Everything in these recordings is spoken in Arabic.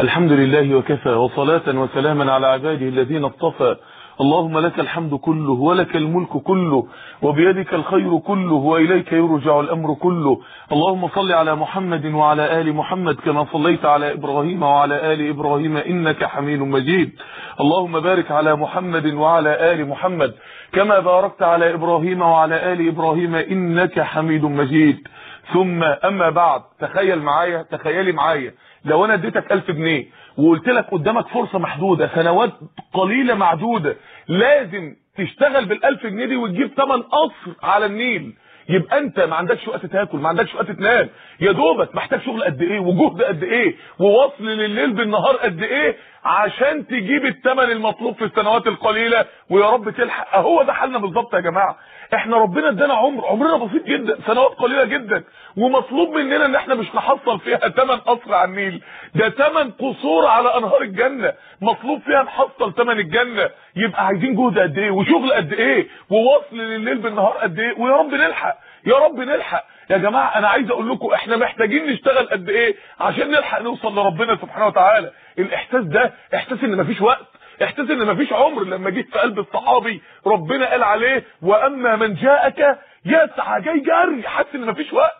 الحمد لله وكفى وصلاة وسلاما على عباده الذين اصطفى. اللهم لك الحمد كله ولك الملك كله وبيدك الخير كله وإليك يرجع الأمر كله. اللهم صل على محمد وعلى آل محمد كما صليت على إبراهيم وعلى آل إبراهيم إنك حميد مجيد. اللهم بارك على محمد وعلى آل محمد كما باركت على إبراهيم وعلى آل إبراهيم إنك حميد مجيد. ثم أما بعد تخيل معايا تخيلي معايا. لو أنا اديتك 1000 جنيه وقلت لك قدامك فرصة محدودة سنوات قليلة معدودة لازم تشتغل بال1000 جنيه دي وتجيب ثمن قصر على النيل. يبقى أنت ما عندكش وقت تاكل ما عندكش وقت تنام. يا دوبك محتاج شغل قد إيه وجهد قد إيه ووصل لليل بالنهار قد إيه عشان تجيب الثمن المطلوب في السنوات القليلة. ويا رب تلحق. أهو ده حالنا بالظبط يا جماعة. إحنا ربنا ادانا عمر. عمرنا بسيط جدا. سنوات قليلة جدا. ومطلوب مننا ان إحنا مش نحصل فيها ثمن قصر على النيل. ده ثمن قصور على انهار الجنة. مطلوب فيها نحصل ثمن الجنة. يبقى عايزين جهد قد إيه؟ وشغل قد إيه؟ ووصل لليل بالنهار قد إيه؟ ويا رب نلحق. يا رب نلحق. يا جماعة أنا عايز أقول لكم إحنا محتاجين نشتغل قد إيه؟ عشان نلحق نوصل لربنا سبحانه وتعالى. الإحساس ده إحساس إن مفيش وقت. احساس ان مفيش عمر لما جيت في قلب الصحابي ربنا قال عليه وأما من جاءك يسعى جاي جري حاسس ان مفيش وقت.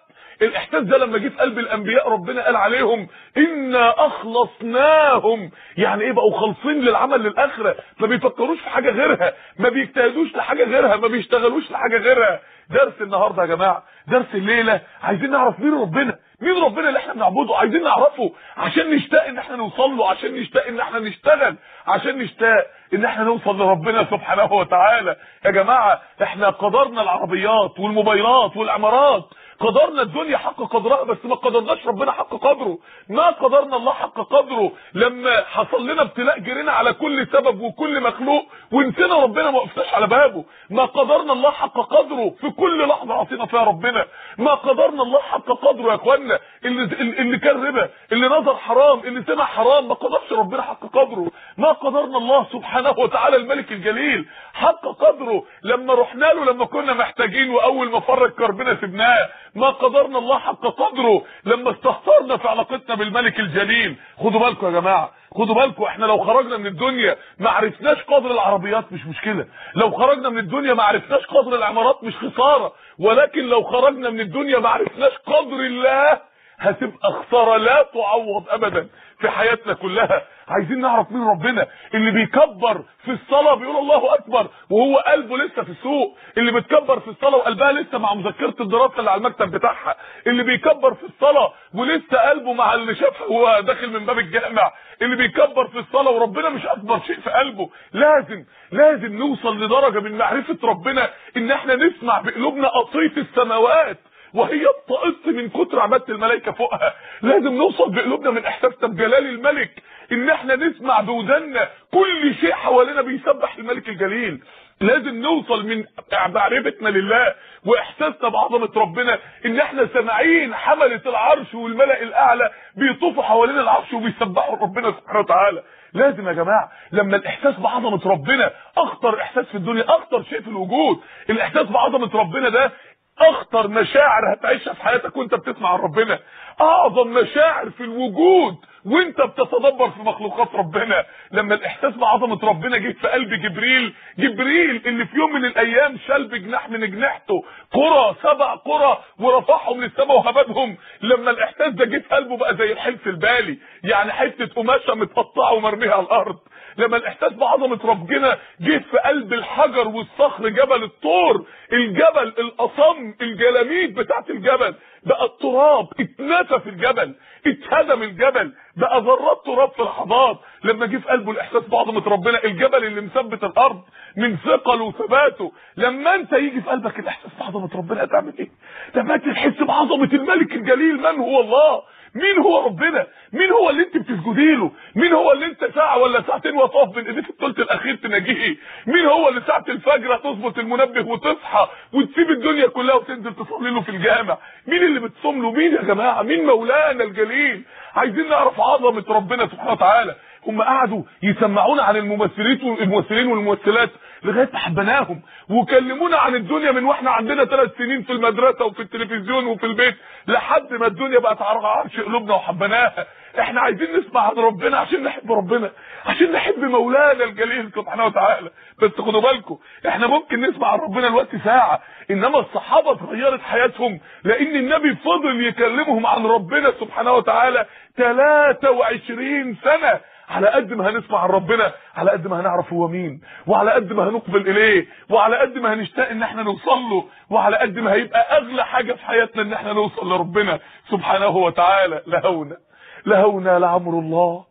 الاحساس ده لما جه في قلب الأنبياء ربنا قال عليهم إنا أخلصناهم. يعني إيه بقوا خالصين للعمل للآخرة؟ ما بيفكروش في حاجة غيرها ما بيجتهدوش لحاجة غيرها ما بيشتغلوش لحاجة غيرها. درس النهارده يا جماعة درس الليلة عايزين نعرف مين ربنا. مين ربنا اللي إحنا بنعبده؟ عايزين نعرفه عشان نشتاق ان إحنا نوصل له عشان نشتاق ان إحنا نشتغل عشان نشتاق ان إحنا نوصل لربنا سبحانه وتعالى. يا جماعة إحنا قدرنا العربيات والموبايلات والعمارات. قدرنا الدنيا حق قدرها بس ما قدرناش ربنا حق قدره. ما قدرنا الله حق قدره. لما حصل لنا ابتلاء جرينا على كل سبب وكل مخلوق ونسينا ربنا ما وقفناش على بابه. ما قدرنا الله حق قدره. في كل لحظة عطينا فيها ربنا. ما قدرنا الله حق قدره يا اخوانا اللي اللي كان ربا. اللي نظر حرام. اللي سمع حرام. ما قدرش ربنا حق قدره. ما قدرنا الله سبحانه وتعالى الملك الجليل. حق قدره. لما رحنا له لما كنا محتاجين وأول ما فرج كربنا سبناه ما قدرنا الله حق قدره. لما استهترنا في علاقتنا بالملك الجليل. خدوا بالكم يا جماعة. خدوا بالكم إحنا لو خرجنا من الدنيا ما عرفناش قدر العربيات مش مشكلة. لو خرجنا من الدنيا ما عرفناش قدر العمارات مش خسارة. ولكن لو خرجنا من الدنيا ما عرفناش قدر الله هتبقى خسارة لا تعوض ابدا في حياتنا كلها. عايزين نعرف مين ربنا؟ اللي بيكبر في الصلاة بيقول الله أكبر وهو قلبه لسه في السوق. اللي بتكبر في الصلاة وقلبها لسه مع مذكرة الدراسة اللي على المكتب بتاعها. اللي بيكبر في الصلاة ولسه قلبه مع اللي شافها وهو داخل من باب الجامع. اللي بيكبر في الصلاة وربنا مش أكبر شيء في قلبه. لازم لازم نوصل لدرجة من معرفة ربنا إن إحنا نسمع بقلوبنا قطيف السماوات. وهي بتقص من كتر عبادة الملائكة فوقها. لازم نوصل بقلوبنا من احساسنا بجلال الملك إن إحنا نسمع بودنا كل شيء حوالينا بيسبح الملك الجليل. لازم نوصل من معرفتنا لله واحساسنا بعظمه ربنا إن إحنا سامعين حملة العرش والملأ الأعلى بيطوفوا حوالين العرش وبيسبحوا ربنا سبحانه وتعالى. لازم يا جماعة لما الإحساس بعظمة ربنا أخطر إحساس في الدنيا أخطر شيء في الوجود الإحساس بعظمة ربنا ده أخطر مشاعر هتعيشها في حياتك وأنت بتسمع ربنا. أعظم مشاعر في الوجود وانت بتتدبر في مخلوقات ربنا. لما الاحساس بعظمة ربنا جه في قلب جبريل جبريل اللي في يوم من الأيام شال بجناح من جناحته. قرى سبع قرى ورفعهم للسماء وهبدهم لما الاحساس ده جه في قلبه بقى زي الحلف البالي. يعني حتة قماشة متقطعة ومرميه على الأرض. لما الاحساس بعظمة ربنا جه في قلب الحجر والصخر جبل الطور الجبل الأصم الجلاميد بتاعت الجبل. بقى التراب اتنفى في الجبل اتهدم الجبل بقى ذرات تراب في الحضار لما جه في قلبه الإحساس بعظمة ربنا الجبل اللي مثبت الأرض من ثقله وثباته. لما أنت يجي في قلبك الإحساس بعظمة ربنا هتعمل إيه؟ لما تحس بعظمة الملك الجليل من هو الله؟ مين هو ربنا؟ مين هو اللي انت بتسجدي له؟ مين هو اللي انت ساعة ولا ساعتين وتقف بين ايديك الثلث الأخير تناجيه مين هو اللي ساعة الفجر هتظبط المنبه وتصحى وتسيب الدنيا كلها وتنزل تصلي له في الجامع؟ مين اللي بتصوم له؟ مين يا جماعة؟ مين مولانا الجليل؟ عايزين نعرف عظمة ربنا سبحانه وتعالى. هم قعدوا يسمعونا عن الممثلين الممثلين والممثلات. لغاية ما حبناهم وكلمونا عن الدنيا من وإحنا عندنا ثلاث سنين في المدرسة وفي التلفزيون وفي البيت لحد ما الدنيا بقت عرش قلوبنا وحبناها إحنا عايزين نسمع عن ربنا عشان نحب ربنا عشان نحب مولانا الجليل سبحانه وتعالى. بس خدوا بالكم إحنا ممكن نسمع عن ربنا الوقت ساعة إنما الصحابة اتغيرت حياتهم لأن النبي فضل يكلمهم عن ربنا سبحانه وتعالى 23 سنة. على قد ما هنسمع عن ربنا على قد ما هنعرف هو مين وعلى قد ما هنقبل إليه وعلى قد ما هنشتاق إن إحنا نوصل له وعلى قد ما هيبقى أغلى حاجة في حياتنا إن إحنا نوصل لربنا سبحانه وتعالى. لهونا. لهونا لعمر الله.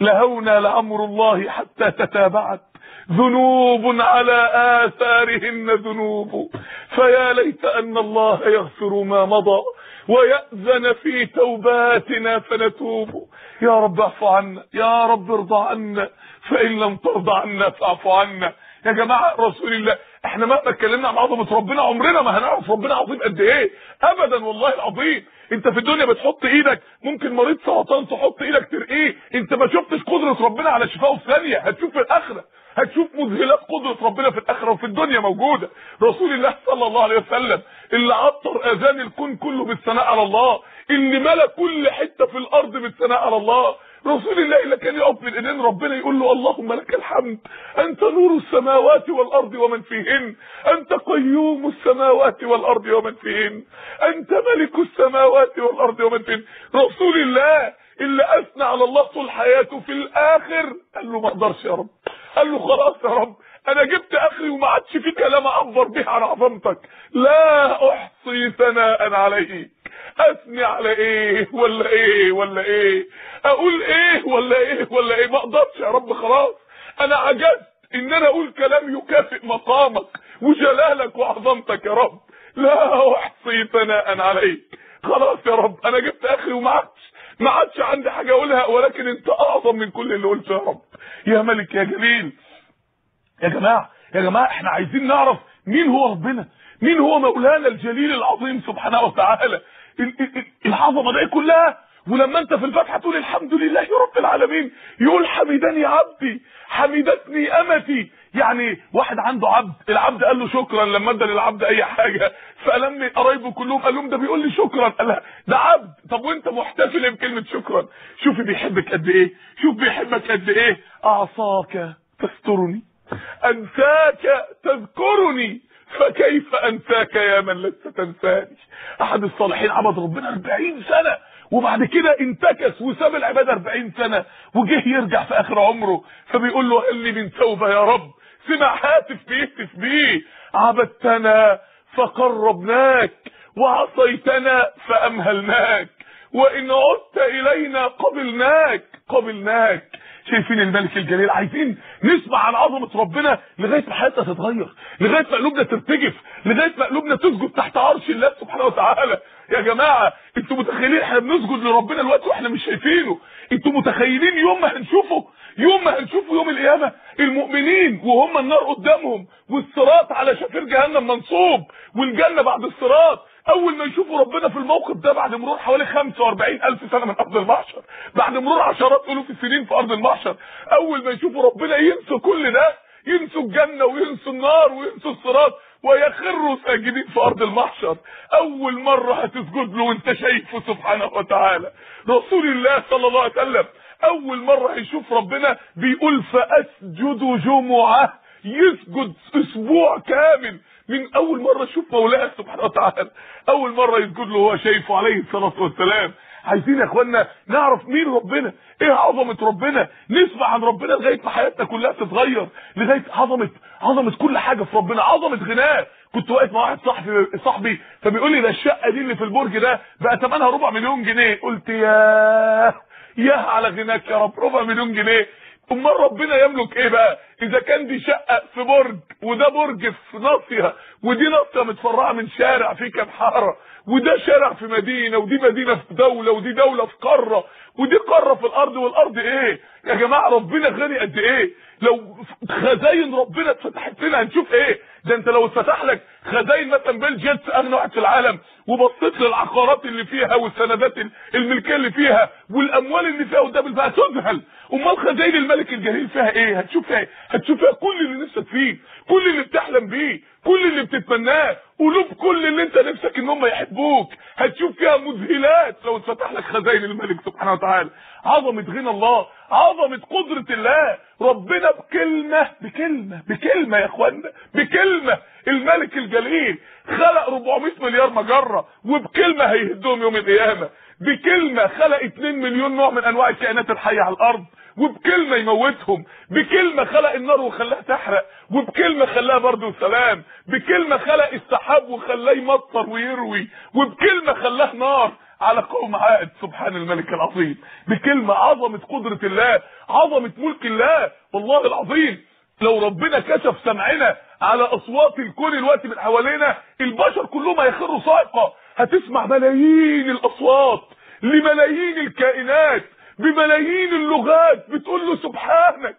لهونا لعمر الله حتى تتابعت. ذنوب على آثارهن ذنوب. فيا ليت أن الله يغفر ما مضى ويأذن في توباتنا فنتوب. يا رب اعف عنا. يا رب ارضى عنا. فإن لم ترضى عنا فاعف عنا. يا جماعة رسول الله إحنا مهما اتكلمنا عن عظمة ربنا عمرنا ما هنعرف ربنا عظيم قد إيه. ابدا والله العظيم. انت في الدنيا بتحط إيدك ممكن مريض سرطان تحط إيدك ترقيه انت ما شفتش قدرة ربنا على شفائه في ثانية هتشوف في الآخرة هتشوف مذهلات قدرة ربنا في الآخرة وفي الدنيا موجودة. رسول الله صلى الله عليه وسلم اللي عطر آذان الكون كله بالثناء على الله اللي ملأ كل حتة في الأرض بالثناء على الله رسول الله اللي كان يقف بين ايدين ربنا يقول له اللهم لك الحمد. أنت نور السماوات والأرض ومن فيهن. أنت قيوم السماوات والأرض ومن فيهن. أنت ملك السماوات والأرض ومن فيهن. رسول الله اللي أثنى على الله طول حياته في الآخر. قال له ما أقدرش يا رب. قال له خلاص يا رب. أنا جبت اخري وما عادش في كلام اعبر به عن عظمتك. لا أحصي ثناء عليك أثني على إيه ولا إيه ولا إيه؟ أقول إيه ولا إيه ولا إيه؟ ما أقدرش يا رب خلاص. أنا عجزت إن أنا أقول كلام يكافئ مقامك وجلالك وعظمتك يا رب. لا أحصي ثناء عليك. خلاص يا رب أنا جبت آخري وما عادش ما عادش عندي حاجة أقولها ولكن أنت أعظم من كل اللي قلته يا رب. يا ملك يا جليل يا جماعة يا جماعة إحنا عايزين نعرف مين هو ربنا مين هو مولانا الجليل العظيم سبحانه وتعالى. العظمه دي كلها. ولما انت في الفاتحه تقول الحمد لله رب العالمين يقول حمدني عبدي حمدتني أمتي. يعني واحد عنده عبد العبد قال له شكرا لما ادى للعبد أي حاجة. فلما قرايبه كلهم قال لهم ده بيقول لي شكرا. قال ده عبد. طب وانت محتفل بكلمة شكرا؟ شوفي بيحبك قد إيه. شوف بيحبك قد إيه. أعصاك تسترني أنساك تذكرني. فكيف أنساك يا من لست تنساني؟ أحد الصالحين عبد ربنا 40 سنة وبعد كده انتكس وساب العبادة 40 سنة وجه يرجع في آخر عمره فبيقول له هل لي من توبة يا رب سمع هاتف بيهتف بيه عبدتنا فقربناك وعصيتنا فأمهلناك. وإن عدت إلينا قبلناك قبلناك. شايفين الملك الجليل؟ عايزين نسمع عن عظمة ربنا لغاية ما حياتنا تتغير لغاية ما قلوبنا ترتجف لغاية ما قلوبنا تسجد تحت عرش الله سبحانه وتعالى. يا جماعة أنتوا متخيلين إحنا بنسجد لربنا دلوقتي وإحنا مش شايفينه؟ أنتوا متخيلين يوم ما هنشوفه؟ يوم ما هنشوفه يوم القيامة؟ المؤمنين وهم النار قدامهم والصراط على شفير جهنم منصوب والجنة بعد الصراط. أول ما يشوفوا ربنا في الموقف ده بعد مرور حوالي 45 ألف سنة من أرض المحشر بعد مرور عشرات الوف السنين في أرض المحشر أول ما يشوفوا ربنا ينسوا كل ده ينسوا الجنة وينسوا النار وينسوا الصراط ويخروا ساجدين في أرض المحشر. أول مرة هتسجد له وأنت شايفه سبحانه وتعالى. رسول الله صلى الله عليه وسلم أول مرة هيشوف ربنا بيقول فأسجد جمعة. يسجد أسبوع كامل من أول مرة يشوف مولاه سبحانه وتعالى أول مرة يسجد له هو شايفه عليه الصلاة والسلام. عايزين يا اخوانا نعرف مين ربنا إيه عظمة ربنا نسمع عن ربنا لغاية ما حياتنا كلها تتغير لغاية عظمه عظمة كل حاجة في ربنا عظمة غناه كنت واقف مع واحد صاحبي صاحبي فبيقول لي ده الشقة دي اللي في البرج ده بقى ثمنها ربع مليون جنيه. قلت ياه ياه على غناك يا رب ربع مليون جنيه. أمال ربنا يملك إيه بقى؟ إذا كان دي شقة في برج وده برج في ناصية ودي ناصية متفرعة من شارع فيه كام حارة وده شارع في مدينة ودي مدينة في دولة ودي دولة في قارة ودي قارة في الأرض والأرض إيه؟ يا جماعة ربنا غني قد إيه؟ لو خزاين ربنا اتفتحت لنا هنشوف إيه؟ ده أنت لو اتفتح لك خزاين مثلا بيل جيتس أغنى واحد في العالم وبصيت للعقارات اللي فيها والسندات الملكية اللي فيها والأموال اللي فيها قدام البقى تذهل. أمال خزاين الملك الجليل فيها إيه؟ هتشوف إيه؟ هتشوف فيها كل اللي نفسك فيه كل اللي بتحلم بيه كل اللي بتتمناه قلوب كل اللي انت نفسك ان هم يحبوك. هتشوف فيها مذهلات لو اتفتح لك خزائن الملك سبحانه وتعالى. عظمة غنى الله عظمة قدرة الله. ربنا بكلمة بكلمة بكلمة يا اخوانا بكلمة. الملك الجليل خلق 400 مليار مجرة وبكلمة هيهدهم يوم القيامة. بكلمة خلق 2 مليون نوع من أنواع الكائنات الحية على الأرض. وبكلمة يموتهم بكلمة خلق النار وخلاها تحرق وبكلمة خلاها برد وسلام بكلمة خلق السحاب وخلاه يمطر ويروي وبكلمة خلاه نار على قوم عاد سبحان الملك العظيم. بكلمة عظمة قدرة الله عظمة ملك الله والله العظيم. لو ربنا كشف سمعنا على أصوات الكون الوقت من حوالينا البشر كلهم هيخروا صاعقة. هتسمع ملايين الأصوات لملايين الكائنات. بملايين اللغات بتقول له سبحانك.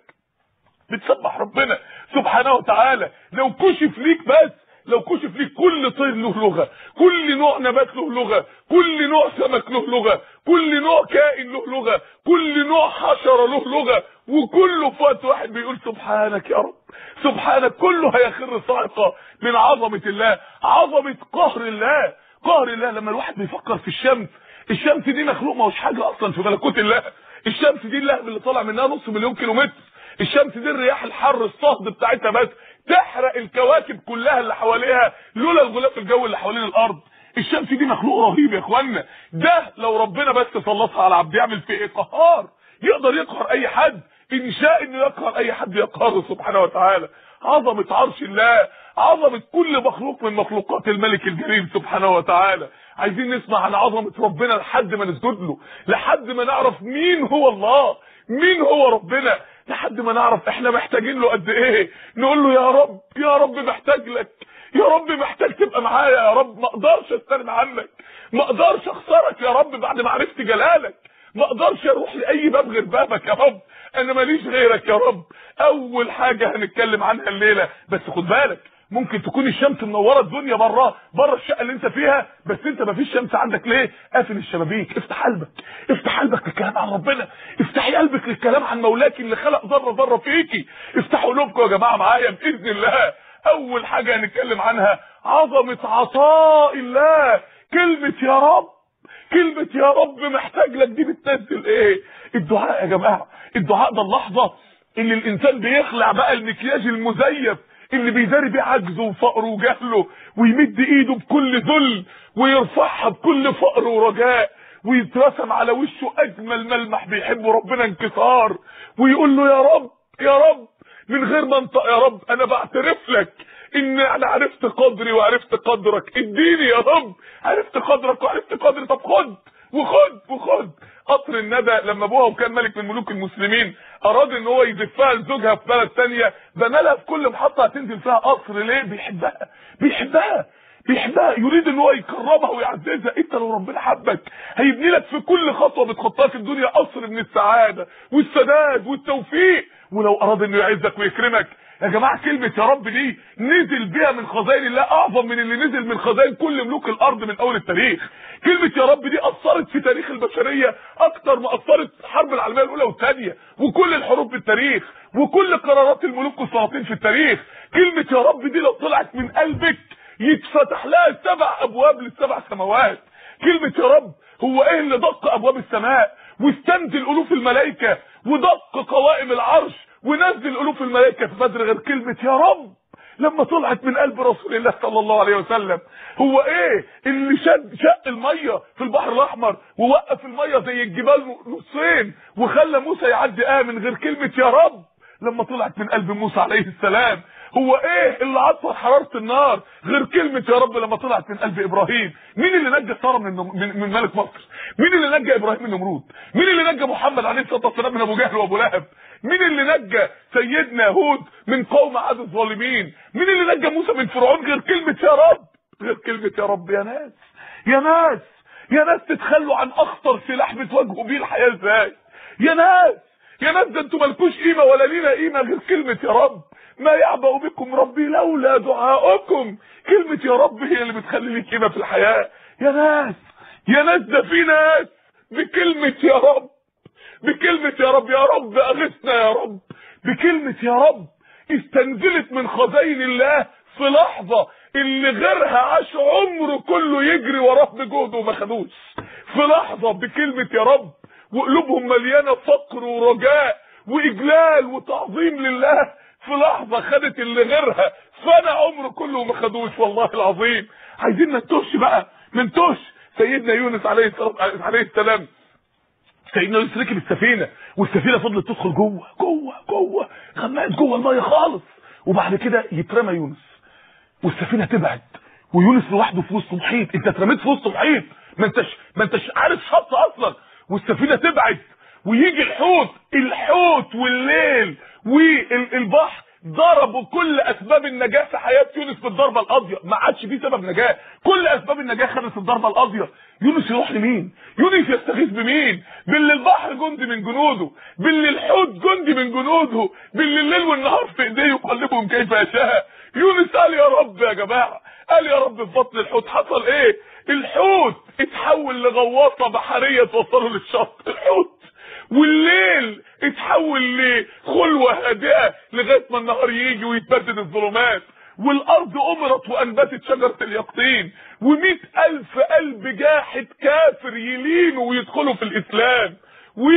بتسبح ربنا سبحانه وتعالى. لو كشف ليك بس لو كشف ليك كل طير له لغة كل نوع نبات له لغة كل نوع سمك له لغة كل نوع كائن له لغة كل نوع حشرة له لغة وكله في وقت واحد بيقول سبحانك يا رب. سبحانك كله هيخر صاعقة من عظمة الله عظمة قهر الله. قهر الله لما الواحد بيفكر في الشمس الشمس دي مخلوق ما هوش حاجة أصلا في ملكوت الله. الشمس دي اللهب اللي طالع منها نص مليون كيلومتر. الشمس دي الرياح الحر الصهد بتاعتها بس. تحرق الكواكب كلها اللي حواليها لولا الغلاف الجوي اللي حوالين الأرض. الشمس دي مخلوق رهيب يا اخوانا ده لو ربنا بس سلطها على عبد يعمل فيه إيه؟ قهار. يقدر يقهر أي حد. إن شاء إنه يقهر أي حد يقهره سبحانه وتعالى. عظمة عرش الله عظمة كل مخلوق من مخلوقات الملك الجليل سبحانه وتعالى. عايزين نسمع عن عظمة ربنا لحد ما نسجد له لحد ما نعرف مين هو الله مين هو ربنا لحد ما نعرف إحنا محتاجين له قد إيه. نقول له يا رب يا رب محتاج لك يا رب محتاج تبقى معايا يا رب ما أقدرش استغنى عنك ما أقدرش اخسرك يا رب بعد ما عرفت جلالك ما أقدرش أروح لأي باب غير بابك يا رب أنا ماليش غيرك يا رب. أول حاجة هنتكلم عنها الليلة بس خد بالك ممكن تكون الشمس منورة الدنيا بره بره الشقة اللي انت فيها بس انت مفيش شمس عندك ليه؟ قافل الشبابيك افتح قلبك افتح قلبك للكلام عن ربنا افتحي قلبك للكلام عن مولاك اللي خلق ذرة ذرة فيكي افتحوا قلوبكم يا جماعة معايا بإذن الله. أول حاجة هنتكلم عنها عظمة عطاء الله. كلمة يا رب كلمة يا رب محتاج لك دي بتنزل إيه؟ الدعاء يا جماعة الدعاء ده اللحظة اللي الإنسان بيخلع بقى المكياج المزيف. اللي بيداري بيه عجزه وفقره وجهله ويمد إيده بكل ذل ويرفعها بكل فقر ورجاء ويترسم على وشه أجمل ملمح بيحبه ربنا انكسار ويقول له يا رب يا رب من غير ما انطق يا رب أنا بعترف لك إن أنا عرفت قدري وعرفت قدرك. اديني يا رب عرفت قدرك وعرفت قدري. طب خد وخد وخد. قطر الندى لما أبوها وكان ملك من ملوك المسلمين أراد إن هو يزفها لزوجها في بلد ثانية بنى لها في كل محطة هتنزل فيها قصر. ليه؟ بيحبها بيحبها بيحبها. يريد إن هو يكرمها ويعززها. أنت لو ربنا حبك هيبني لك في كل خطوة بتخطاها في الدنيا قصر من السعادة والسداد والتوفيق. ولو أراد إنه يعزك ويكرمك يا جماعة كلمة يا رب دي نزل بيها من خزائن الله أعظم من اللي نزل من خزائن كل ملوك الأرض من أول التاريخ. كلمة يا رب دي أثرت في تاريخ البشرية أكتر ما أثرت الحرب العالمية الأولى والثانيه وكل الحروب في التاريخ وكل قرارات الملوك والسلاطين في التاريخ. كلمة يا رب دي لو طلعت من قلبك يتفتح لها سبع أبواب للسبع سماوات. كلمة يا رب هو إيه اللي دق أبواب السماء واستنزل ألوف الملائكة ودق قوائم العرش ونزل الوف الملائكة في بدر غير كلمة يا رب لما طلعت من قلب رسول الله صلى الله عليه وسلم. هو إيه اللي شد شق المية في البحر الأحمر ووقف المية زي الجبال نصين وخلى موسى يعدي آه من غير كلمة يا رب لما طلعت من قلب موسى عليه السلام. هو إيه اللي عطر حرارة النار غير كلمة يا رب لما طلعت من قلب إبراهيم؟ مين اللي نجى ساره من, من ملك مصر؟ مين اللي نجى إبراهيم من نمرود؟ مين اللي نجى محمد عليه الصلاة والسلام من أبو جهل وأبو لهب؟ مين اللي نجى سيدنا هود من قوم عاد الظالمين؟ مين اللي نجى موسى من فرعون غير كلمة يا رب؟ غير كلمة يا رب يا ناس. يا ناس. يا ناس تتخلوا عن أخطر سلاح بتواجهوا بيه الحياة إزاي؟ يا ناس. يا ناس ده أنتوا مالكوش قيمة ولا لينا قيمة غير كلمة يا رب. ما يعبأ بكم ربي لولا دعاؤكم. كلمة يا رب هي اللي بتخلي لي قيمة في الحياة. يا ناس. يا ناس ده في ناس بكلمة يا رب. بكلمة يا رب يا رب أغثنا يا رب. بكلمة يا رب استنزلت من خزائن الله في لحظة اللي غيرها عاش عمره كله يجري وراه بجهده وما خدوش. في لحظة بكلمة يا رب وقلوبهم مليانة فقر ورجاء وإجلال وتعظيم لله. في لحظة خدت اللي غيرها فانا عمره كله وما خدوش والله العظيم. عايزين ما بقى ما نتوهش. سيدنا يونس عليه السلام سيدنا يونس ركب السفينة والسفينة فضلت تدخل جوه جوه جوه غمقت جوه المية خالص. وبعد كده يترمى يونس والسفينة تبعد ويونس لوحده في وسط محيط. انت اترميت في وسط محيط ما انتش ما انتش عارف شط أصلا. والسفينة تبعد ويجي الحوت الحوت والليل والبحر ضربوا كل أسباب النجاة في حياة يونس بالضربه القاضيه ما عادش فيه سبب نجاة. كل أسباب النجاة خدت الضربة القاضيه يونس يروح لمين؟ يونس يستغيث بمين؟ باللي البحر جندي من جنوده. باللي الحوت جندي من جنوده. باللي الليل والنهار في إيديه يقلبهم كيف يشاء. يونس قال يا رب يا جماعة. قال يا رب في بطن الحوت حصل إيه؟ الحوت اتحول لغواصة بحرية توصله للشط. الحوت والليل اتحول لخلوة هادئة لغاية ما النهار يجي ويتبدد الظلمات. والأرض أمرت وأنبتت شجرة اليقطين. ومئة ألف قلب جاحد كافر يلينوا ويدخلوا في الإسلام. و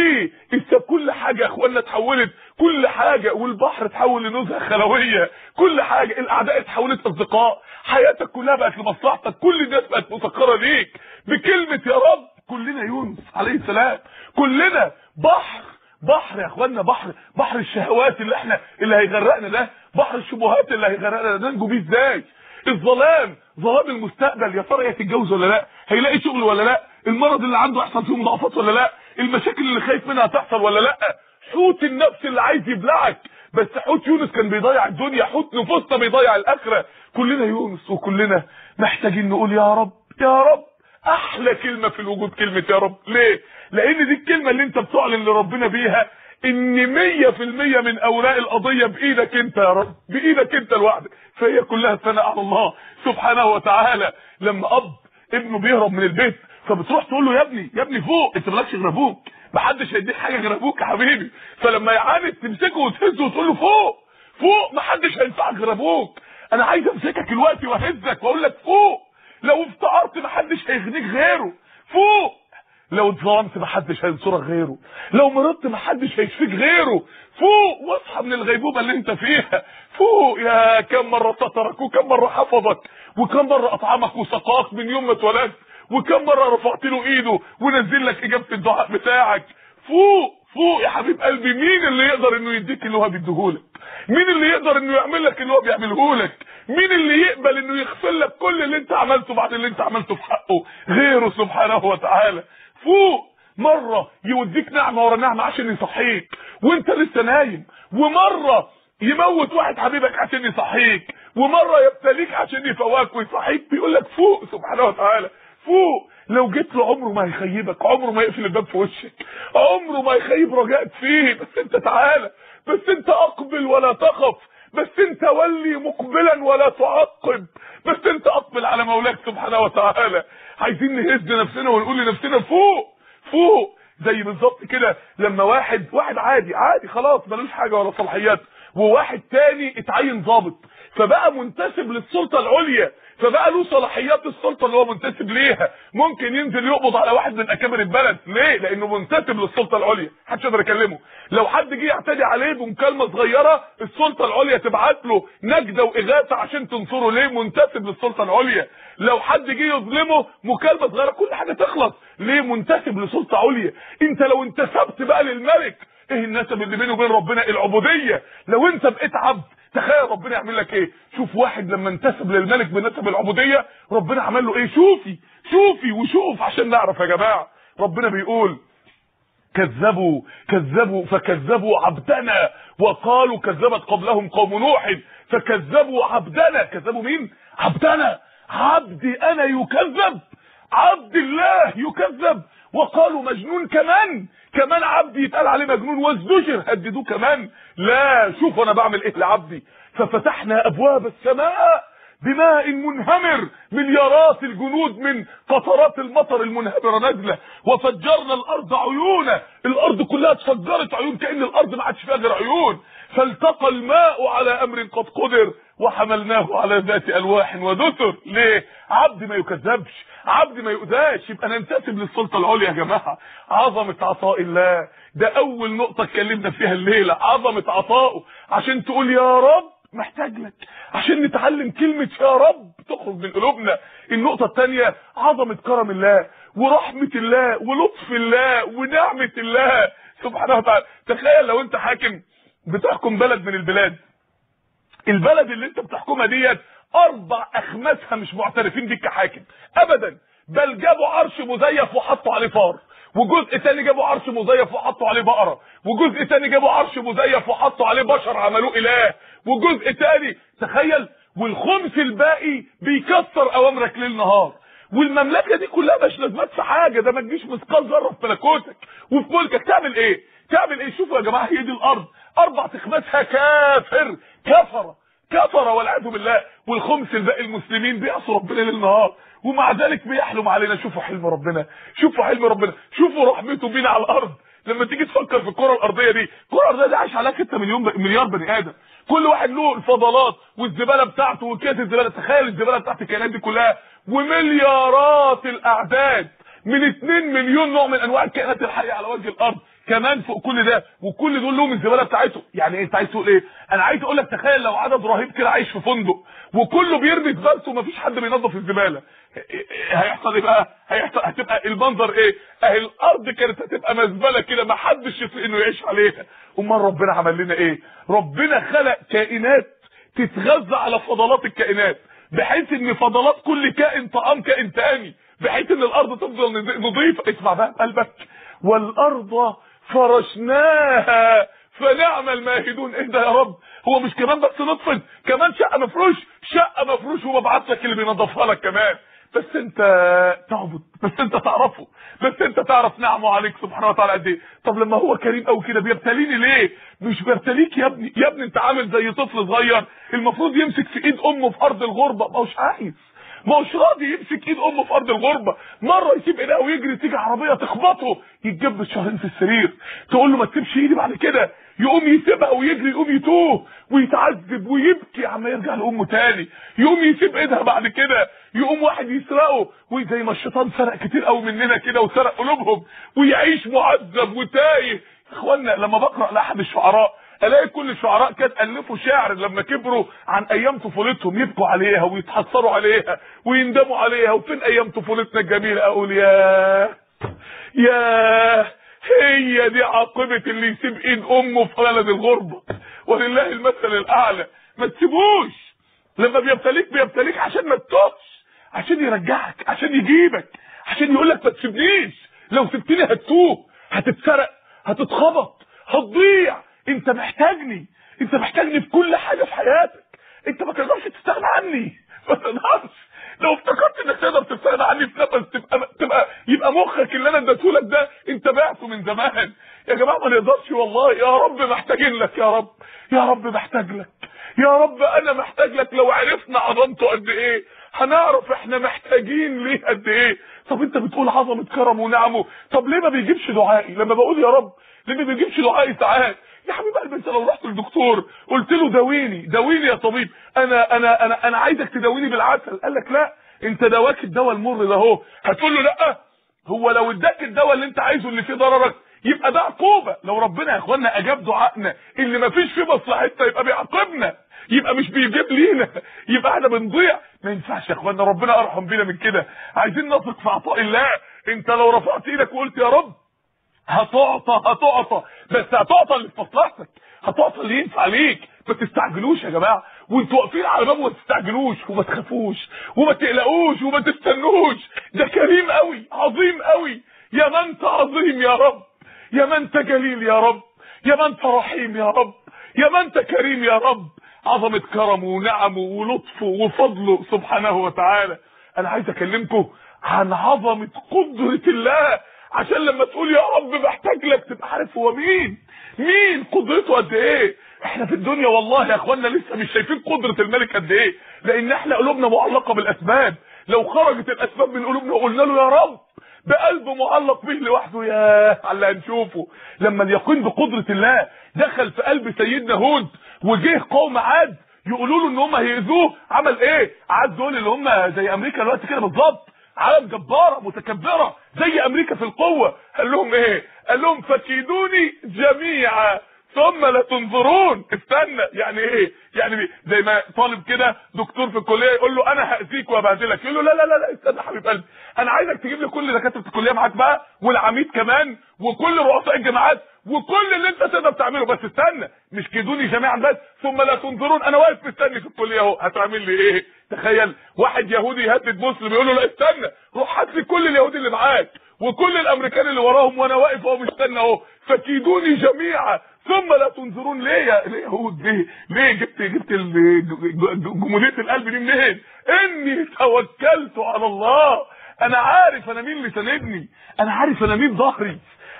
كل حاجة اخوانا اتحولت كل حاجة والبحر اتحول لنزهة خلوية. كل حاجة الأعداء اتحولت أصدقاء. حياتك كلها بقت لمصلحتك. كل الناس بقت مسخرة ليك. بكلمة يا رب كلنا يونس عليه السلام. كلنا بحر بحر يا اخوانا بحر بحر الشهوات اللي إحنا اللي هيغرقنا ده بحر الشبهات اللي هيغرقنا ده ننجو بيه إزاي؟ الظلام ظلام المستقبل يا ترى هيتجوز ولا لا؟ هيلاقي شغل ولا لا؟ المرض اللي عنده يحصل فيه مضاعفات ولا لا؟ المشاكل اللي خايف منها تحصل ولا لا؟ حوت النفس اللي عايز يبلعك. بس حوت يونس كان بيضيع الدنيا حوت نفوسنا بيضيع الآخرة. كلنا يونس وكلنا محتاجين نقول يا رب يا رب. أحلى كلمة في الوجود كلمة يا رب. ليه؟ لأن دي الكلمة اللي أنت بتعلن لربنا بيها إن مية في المية من اوراق القضية بإيدك أنت يا رب. بإيدك أنت لوحدك. فهي كلها ثناء على الله سبحانه وتعالى. لما أب ابنه بيهرب من البيت فبتروح تقول له يا ابني يا ابني فوق. أنت مالكش غير أبوك. محدش هيديك حاجة غير أبوك يا حبيبي. فلما يعاند تمسكه وتهزه وتقول له فوق. فوق. محدش هينفعك غير أبوك. أنا عايز أمسكك دلوقتي وأهزك وأقول لك فوق. لو افتقرت محدش هيغنيك غيره. فوق! لو اتظلمت محدش هينصرك غيره. لو مرضت محدش هيشفيك غيره. فوق! واصحى من الغيبوبة اللي انت فيها. فوق! يا كم مرة سترك وكم مرة حفظك. وكم مرة أطعمك وسقاك من يوم ما اتولدت. وكم مرة رفعت له إيده ونزل لك إجابة الدعاء بتاعك. فوق! فوق يا حبيب قلبي. مين اللي يقدر إنه يديك اللي هو بيديهولك؟ مين اللي يقدر إنه يعمل لك اللي هو بيعمله لك مين اللي يقبل إنه يغفر لك كل اللي أنت عملته بعد اللي أنت عملته في حقه؟ غيره سبحانه وتعالى. فوق مرة يوديك نعمة ورا نعمة عشان يصحيك وأنت لسه نايم. ومرة يموت واحد حبيبك عشان يصحيك. ومرة يبتليك عشان يفواك ويصحيك. بيقول لك فوق سبحانه وتعالى. فوق. لو جيت له عمره ما هيخيبك عمره ما يقفل الباب في وشك عمره ما يخيب رجائك فيه. بس انت تعالى بس انت اقبل ولا تخف بس انت ولي مقبلا ولا تعقب بس انت اقبل على مولاك سبحانه وتعالى. عايزين نهز نفسنا ونقول لنفسنا فوق فوق. زي بالظبط كده لما واحد واحد عادي عادي خلاص ملوش حاجة ولا صلاحيات وواحد تاني اتعين ضابط فبقى منتسب للسلطة العليا. فبقى له صلاحيات السلطة اللي هو منتسب ليها. ممكن ينزل يقبض على واحد من أكابر البلد. ليه؟ لأنه منتسب للسلطة العليا. محدش يقدر يكلمه. لو حد جه يعتدي عليه بمكالمة صغيرة السلطة العليا تبعت له نجدة وإغاثة عشان تنصره. ليه؟ منتسب للسلطة العليا. لو حد جه يظلمه مكالمة صغيرة كل حاجة تخلص. ليه؟ منتسب لسلطة عليا. انت لو انتسبت بقى للملك إيه النسب اللي بينه وبين ربنا؟ العبودية. لو انت بقيت عبد تخيل ربنا يعمل لك إيه؟ شوف واحد لما انتسب للملك بنسب العبودية ربنا عمل له إيه؟ شوفي شوفي وشوف عشان نعرف يا جماعة. ربنا بيقول كذبوا كذبوا فكذبوا عبدنا وقالوا كذبت قبلهم قوم نوح فكذبوا عبدنا. كذبوا مين؟ عبدنا. عبدي أنا يكذب عبد الله يكذب. وقالوا مجنون كمان. كمان عبدي يتقال عليه مجنون. وازدجر. هددوه كمان. لا شوف أنا بعمل إيه لعبدي. ففتحنا أبواب السماء بماء منهمر مليارات الجنود من قطرات المطر المنهمرة نازلة. وفجرنا الأرض عيونا. الأرض كلها اتفجرت عيون كأن الأرض ما عادش فيها غير عيون. فالتقى الماء على أمر قد قدر وحملناه على ذات ألواح ودثر ليه؟ عبد ما يكذبش. عبد ما يؤذاش يبقى ننتسب للسلطة العليا يا جماعة. عظمة عطاء الله. ده أول نقطة اتكلمنا فيها الليلة. عظمة عطائه عشان تقول يا رب محتاج لك. عشان نتعلم كلمة يا رب تخرج من قلوبنا. النقطة الثانية عظمة كرم الله ورحمة الله ولطف الله ونعمة الله. سبحانه وتعالى. تخيل لو انت حاكم بتحكم بلد من البلاد. البلد اللي انت بتحكمها ديت أربع أخماسها مش معترفين بيك كحاكم. ابدا. بل جابوا عرش مزيف وحطوا عليه فار وجزء تاني جابوا عرش مزيف وحطوا عليه بقرة. وجزء تاني جابوا عرش مزيف وحطوا عليه بشر عملوه إله. وجزء تاني تخيل والخمس الباقي بيكسر اوامرك ليل نهار والمملكة دي كلها مش لازمات في حاجة. ده ما تجيش مثقال ذرة في ملكوتك وفي ملكك. تعمل إيه؟ تعمل إيه؟ شوفوا يا جماعة هي دي الأرض. أربع تخماسها كافر. كفره كفر والعياذ بالله. والخمس الباقي المسلمين بيعصوا ربنا ليل نهار ومع ذلك بيحلم علينا. شوفوا حلم ربنا شوفوا حلم ربنا شوفوا رحمته بينا على الأرض. لما تيجي تفكر في الكرة الأرضية دي الكرة الأرضية دي عايش عليها 6 مليون. مليار بني آدم. كل واحد له الفضلات والزبالة بتاعته وكيس الزبالة. تخيل الزبالة بتاعت الكائنات دي كلها. ومليارات الأعداد من 2 مليون نوع من أنواع الكائنات الحية على وجه الأرض. كمان فوق كل ده وكل دول لهم الزبالة بتاعتهم. يعني إيه؟ أنت عايز تقول إيه؟ أنا عايز أقول لك تخيل لو عدد رهيب كده عايش في فندق وكله بيرمي زبالته ومفيش حد بينظف الزبالة. هيحصل إيه بقى؟ هيحصل هتبقى المنظر إيه؟ أهي الأرض كانت هتبقى مزبلة كده ما حدش يطيق إنه يعيش عليها. أمال ربنا عمل لنا إيه؟ ربنا خلق كائنات تتغذى على فضلات الكائنات بحيث إن فضلات كل كائن طعام كائن تاني بحيث إن الأرض تفضل نظيفه اسمع بقى قلبك. والأرض فرشناها. فنعم الماهدون. ده يا رب. هو مش كمان بس نطفل كمان شقه مفروش شقه مفروش وببعت لك اللي بينظفها لك كمان. بس انت تعبد. بس انت تعرفه. بس انت تعرف نعمه عليك سبحانه وتعالى قد إيه. طب لما هو كريم قوي كده بيبتليني ليه؟ مش بيبتليك يا ابني. يا ابني انت عامل زي طفل صغير. المفروض يمسك في ايد امه في ارض الغربة. ما هوش عايز. ما هوش راضي يمسك ايد أمه في أرض الغربة. مرة يسيب ايدها ويجري تيجي عربية تخبطه. يتجب شهرين في السرير. تقول له ما تسيبش إيدي بعد كده. يقوم يسيبها ويجري يقوم يتوه ويتعذب ويبكي عما يرجع لأمه تاني. يقوم يسيب إيدها بعد كده. يقوم واحد يسرقه. وزي ما الشيطان سرق كتير قوي مننا كده وسرق قلوبهم. ويعيش معذب وتايه. اخوانا لما بقرأ لأحد الشعراء ألاقي كل الشعراء كانت الفوا شعر لما كبروا عن أيام طفولتهم يبكوا عليها ويتحسروا عليها ويندموا عليها. وفين أيام طفولتنا الجميلة؟ أقول يا يا هي دي عاقبة اللي يسيب إيد أمه في بلد الغربة. ولله المثل الأعلى. ما تسيبوش. لما بيبتليك بيبتليك عشان ما تتوبش عشان يرجعك عشان يجيبك عشان يقول لك ما تسيبنيش. لو سبتني هتتوه هتتسرق هتتخبط هتضيع. انت محتاجني. انت محتاجني في كل حاجة في حياتك. انت ما تقدرش تستغنى عني. ما تقدرش. لو افتكرت انك تقدر تستغنى عني في نفس تبقى تبقى يبقى مخك اللي أنا اديته لك ده انت بعته من زمان. يا جماعة ما نقدرش والله. يا رب محتاجين لك يا رب. يا رب محتاج لك. يا رب أنا محتاج لك. لو عرفنا عظمته قد إيه. هنعرف إحنا محتاجين ليه قد إيه. طب انت بتقول عظمة كرم ونعمه. طب ليه ما بيجيبش دعائي؟ لما بقول يا رب ليه ما بيجيبش دعائي؟ ساعات يا حبيب قلبي انت لو رحت للدكتور قلت له داويني داويني يا طبيب. أنا أنا أنا أنا عايزك تداويني بالعسل. قال لك لا انت دواك الدواء المر ده اهو. هتقول له لا. هو لو اداك الدواء اللي انت عايزه اللي فيه ضررك يبقى ده عقوبة. لو ربنا يا إخوانا أجاب دعائنا اللي ما فيش فيه مصلحتنا يبقى بيعاقبنا. يبقى مش بيجيب لينا. يبقى إحنا بنضيع. ما ينفعش يا إخوانا ربنا أرحم بينا من كده. عايزين نثق في عطاء الله. انت لو رفعت إيدك وقلت يا رب هتعطى هتعطى. بس هتعطى اللي في مصلحتك. هتعطى اللي ينفع ليك. ما تستعجلوش يا جماعة. وانتوا واقفين على بابه ما تستعجلوش وما تخافوش وما تقلقوش وما تستنوش. ده كريم قوي عظيم قوي. يا ما انت عظيم يا رب. يا ما انت جليل يا رب. يا ما انت رحيم يا رب. يا ما انت كريم يا رب. عظمة كرمه ونعمه ولطفه وفضله سبحانه وتعالى. أنا عايز أكلمكم عن عظمة قدرة الله. عشان لما تقول يا رب محتاج لك تبقى عارف هو مين. مين؟ قدرته قد إيه؟ إحنا في الدنيا والله يا اخوانا لسه مش شايفين قدرة الملك قد إيه. لأن إحنا قلوبنا معلقة بالاسباب. لو خرجت الاسباب من قلوبنا وقلنا له يا رب بقلب معلق به لوحده يا على هنشوفه. لما اليقين بقدرة الله دخل في قلب سيدنا هود وجه قوم عاد يقولوا له إن هم هيأذوه عمل إيه؟ عاد دول اللي هم زي أمريكا دلوقتي كده بالظبط. عالم جبارة متكبرة زي أمريكا في القوة. قال لهم إيه؟ قال لهم فكيدوني جميعا. ثم لا تنظرون. استنى. يعني إيه؟ يعني زي ما طالب كده دكتور في الكلية يقول له أنا هأذيك وأبهدلك. يقول له لا لا لا لا استنى حبيب قلبي. أنا عايزك تجيب لي كل دكاترة الكلية معاك بقى والعميد كمان وكل رؤساء الجامعات وكل اللي أنت تقدر تعمله. بس استنى. مش كيدوني جميعا بس. ثم لا تنظرون. أنا واقف مستني في الكلية أهو. هتعمل لي إيه؟ تخيل. واحد يهودي يهدد مسلم يقول له لا استنى. روح هات لي كل اليهود اللي معاك وكل الأمريكان اللي وراهم وأنا واقف أهو مستني أهو. فكيدوني جميعا. ثم لا تنظرون ليه يا اليهود ليه؟ ليه جبت جبت جموديه القلب دي منين؟ إني توكلت على الله. أنا عارف أنا مين اللي ساندني. أنا عارف أنا مين ظهري.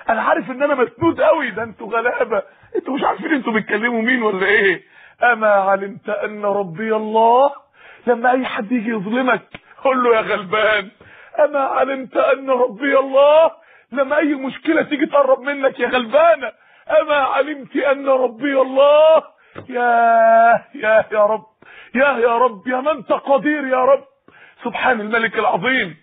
أنا عارف إن أنا مسنود قوي ده أنتوا غلابة. أنتوا مش عارفين أنتوا بتكلموا مين ولا إيه؟ أما علمت أن ربي الله. لما أي حد يجي يظلمك قول له يا غلبان. أما علمت أن ربي الله. لما أي مشكلة تيجي تقرب منك يا غلبانة أما علمت أن ربي الله يا يا يا رب يا يا رب يا من قدير يا رب. سبحان الملك العظيم.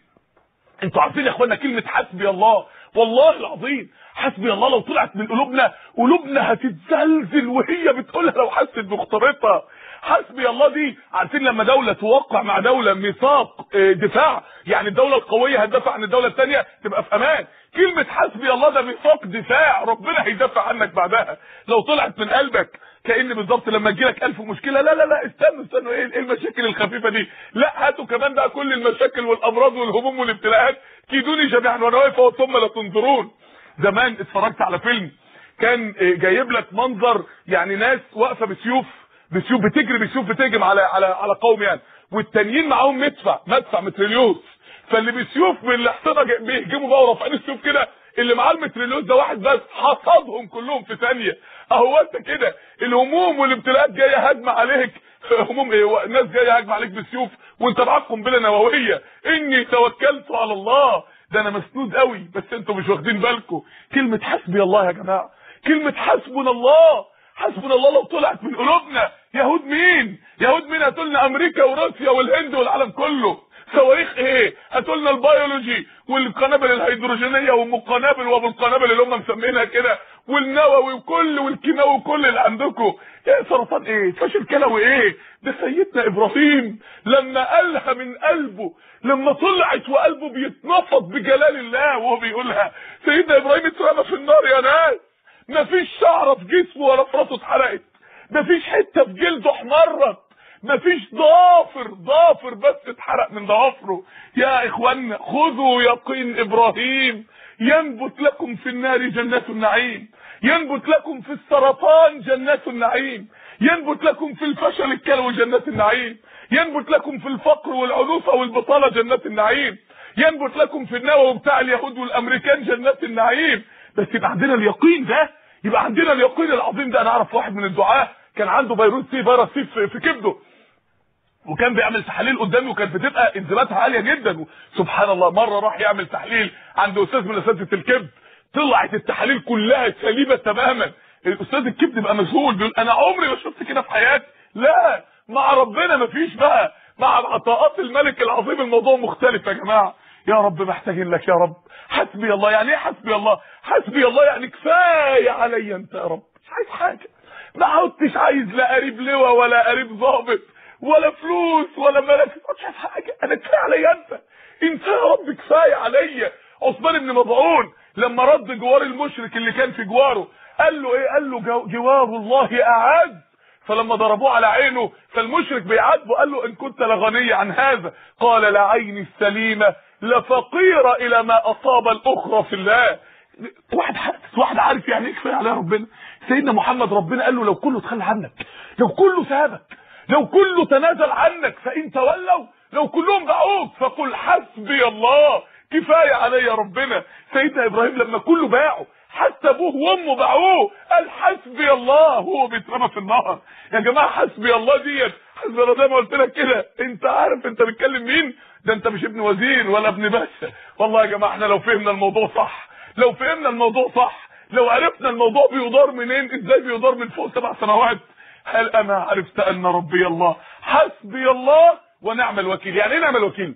أنتوا عارفين يا اخوانا كلمة حسبي الله. والله العظيم. حسبي الله لو طلعت من قلوبنا قلوبنا هتتزلزل وهي بتقولها لو حست بخطرتها. حسبي الله دي عارفين لما دولة توقع مع دولة ميثاق دفاع يعني الدولة القوية هتدافع عن الدولة الثانية تبقى في أمان. كلمة حسبي الله ده ميثاق دفاع. ربنا هيدافع عنك بعدها. لو طلعت من قلبك كأن بالظبط لما تجيلك ألف مشكلة لا لا لا استنوا استنوا إيه المشاكل الخفيفة دي؟ لا هاتوا كمان بقى كل المشاكل والأمراض والهموم والابتلاءات. كيدوني جميعا وأنا واقف ثم لا تنظرون. زمان اتفرجت على فيلم كان جايب لك منظر يعني ناس واقفة بسيوف بسيوف بتجري بسيوف بتهجم على على على قوم يعني. والتانيين معاهم مدفع مدفع متريليوس فاللي بسيوف من الاحصنه بيهجموا بقى ورافعين السيوف كده اللي معاه المتريليوس ده واحد بس حصدهم كلهم في ثانية. اهو انت كده الهموم والابتلاءات جاية هجمة عليك. هموم إيه؟ الناس جاية هجمة عليك بسيوف وانت معاك قنبله نوويه اني توكلت على الله. ده أنا مسنود قوي بس أنتوا مش واخدين بالكم. كلمة حسبي الله يا جماعة. كلمة حسبنا الله. حسبنا الله لو طلعت من قلوبنا. يهود مين؟ يهود مين؟ هتقولنا أمريكا وروسيا والهند والعالم كله. صواريخ إيه هتقولنا البيولوجي والقنابل الهيدروجينية والقنابل وابو القنابل اللي هم مسمينها كده والنووي وكل والكيماوي وكل اللي عندكم. إيه سرطان إيه؟ فشل كلوي إيه؟ ده سيدنا إبراهيم لما قالها من قلبه لما طلعت وقلبه بيتنفض بجلال الله وهو بيقولها. سيدنا إبراهيم اترمى في النار يا ناس. مفيش شعرة في جسمه ولا في راسه اتحرقت. مفيش حتة في جلده احمرت. مفيش ضافر ضافر بس اتحرق من ضوافره. يا اخوانا خذوا يقين إبراهيم. ينبت لكم في النار جنات النعيم. ينبت لكم في السرطان جنات النعيم. ينبت لكم في الفشل الكلوي جنات النعيم. ينبت لكم في الفقر والعنوسه والبطالة جنات النعيم. ينبت لكم في النووي بتاع اليهود والأمريكان جنات النعيم. بس يبقى عندنا اليقين ده. يبقى عندنا اليقين العظيم ده. أنا أعرف واحد من الدعاة كان عنده فيروس C فيروس C في كبده. وكان بيعمل تحاليل قدامي وكانت بتبقى انزيماتها عالية جدا. سبحان الله مرة راح يعمل تحليل عند أستاذ من أساتذة الكبد. طلعت التحاليل كلها سليمة تماما. الأستاذ الكبد بقى مشغول بيقول أنا عمري ما شفت كده في حياتي. لا مع ربنا مفيش بقى. مع عطاءات الملك العظيم الموضوع مختلف يا جماعة. يا رب محتاجين لك يا رب. حسبي الله. يعني إيه حسبي الله؟ حسبي الله يعني كفاية عليا أنت يا رب. مش عايز حاجة. ما عدتش عايز لا قريب لواء ولا قريب ضابط ولا فلوس ولا ملك. مش عايز حاجة؟ أنا كفاية عليا أنت. انت يا رب كفاية عليا. عثمان بن مضعون لما رد جوار المشرك اللي كان في جواره قال له إيه؟ قال له جوار الله أعز. فلما ضربوه على عينه فالمشرك بيعاتبه قال له إن كنت لغني عن هذا. قال لعيني السليمة لفقيره إلى ما أصاب الأخرى في الله. واحد حاسس واحد عارف يعني إيه كفاية عليه ربنا؟ سيدنا محمد ربنا قال له لو كله تخلى عنك لو كله سابك لو كله تنازل عنك فإن تولوا لو كلهم دعوك فقل حسبي الله كفاية علي ربنا. سيدنا إبراهيم لما كله باعه حتى أبوه وأمه باعوه قال حسبي الله وهو بيترمى في النهر. يا جماعة حسبي الله ديت حسبي الله زي ما قلت لك كده. أنت عارف أنت بتكلم مين؟ ده أنت مش ابن وزير ولا ابن باشا والله يا جماعة إحنا لو فهمنا الموضوع صح لو فهمنا الموضوع صح لو عرفنا الموضوع بيدار منين إزاي بيدار من فوق سبع سنوات هل أنا عرفت أن ربي الله؟ حسبي الله ونعم الوكيل. يعني إيه نعم الوكيل؟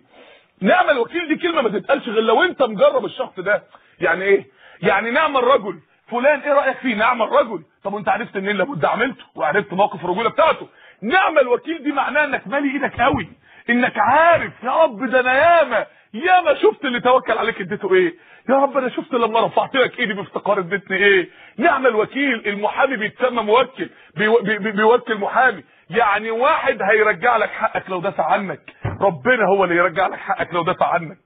نعم الوكيل دي كلمة ما تتقالش غير لو أنت مجرب الشخص ده. يعني إيه؟ يعني نعم الرجل. فلان إيه رأيك فيه؟ نعم الرجل. طب وأنت عرفت منين لابد عملته وعرفت موقف الرجولة بتاعته. نعم الوكيل دي معناها إنك مالي إيدك قوي إنك عارف. يا رب ده أنا ياما ياما شفت اللي توكل عليك اديته إيه؟ يا رب أنا شفت لما رفعت لك إيدي بافتقار اديتني إيه؟ نعم الوكيل المحامي بيتسمى موكل بيو بي بي بيوكل محامي. يعني واحد هيرجع لك حقك لو دافع عنك. ربنا هو اللي يرجع لك حقك لو دافع عنك.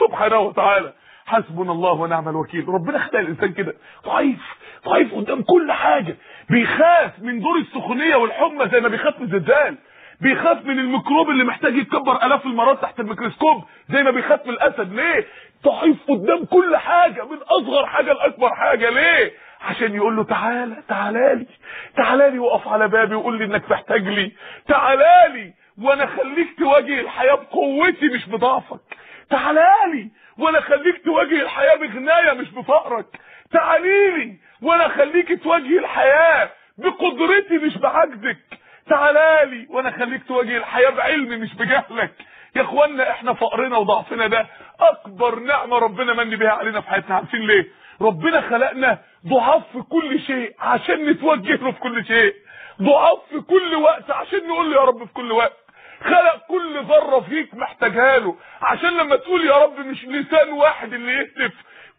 سبحانه وتعالى. حسبنا الله ونعم الوكيل. ربنا خلق الإنسان كده. ضعيف ضعيف قدام كل حاجة. بيخاف من دور السخونية والحمى زي ما بيخاف من الزلزال. بيخاف من الميكروب اللي محتاج يتكبر آلاف المرات تحت الميكروسكوب زي ما بيخاف من الأسد. ليه؟ ضعيف قدام كل حاجة. من أصغر حاجة لأكبر حاجة. ليه؟ عشان يقول له تعالى تعالى لي تعالى لي وقف على بابي وقول لي إنك محتاج لي. تعالى لي وأنا خليك تواجه الحياة بقوتي مش بضعفك. تعالى لي وأنا خليك تواجه الحياة بغناية مش بفقرك. تعالي لي وأنا خليك تواجه الحياة بقدرتي مش بعجزك. تعالى لي وأنا خليك تواجه الحياة بعلمي مش بجهلك. يا اخوانا إحنا فقرنا وضعفنا ده أكبر نعمة ربنا من بيها علينا في حياتنا. عارفين ليه؟ ربنا خلقنا ضعاف في كل شيء عشان نتوجه له في كل شيء. ضعاف في كل وقت عشان نقول له يا رب في كل وقت. خلق كل ذرة فيك محتاجها له. عشان لما تقول يا رب مش لسان واحد اللي يهتف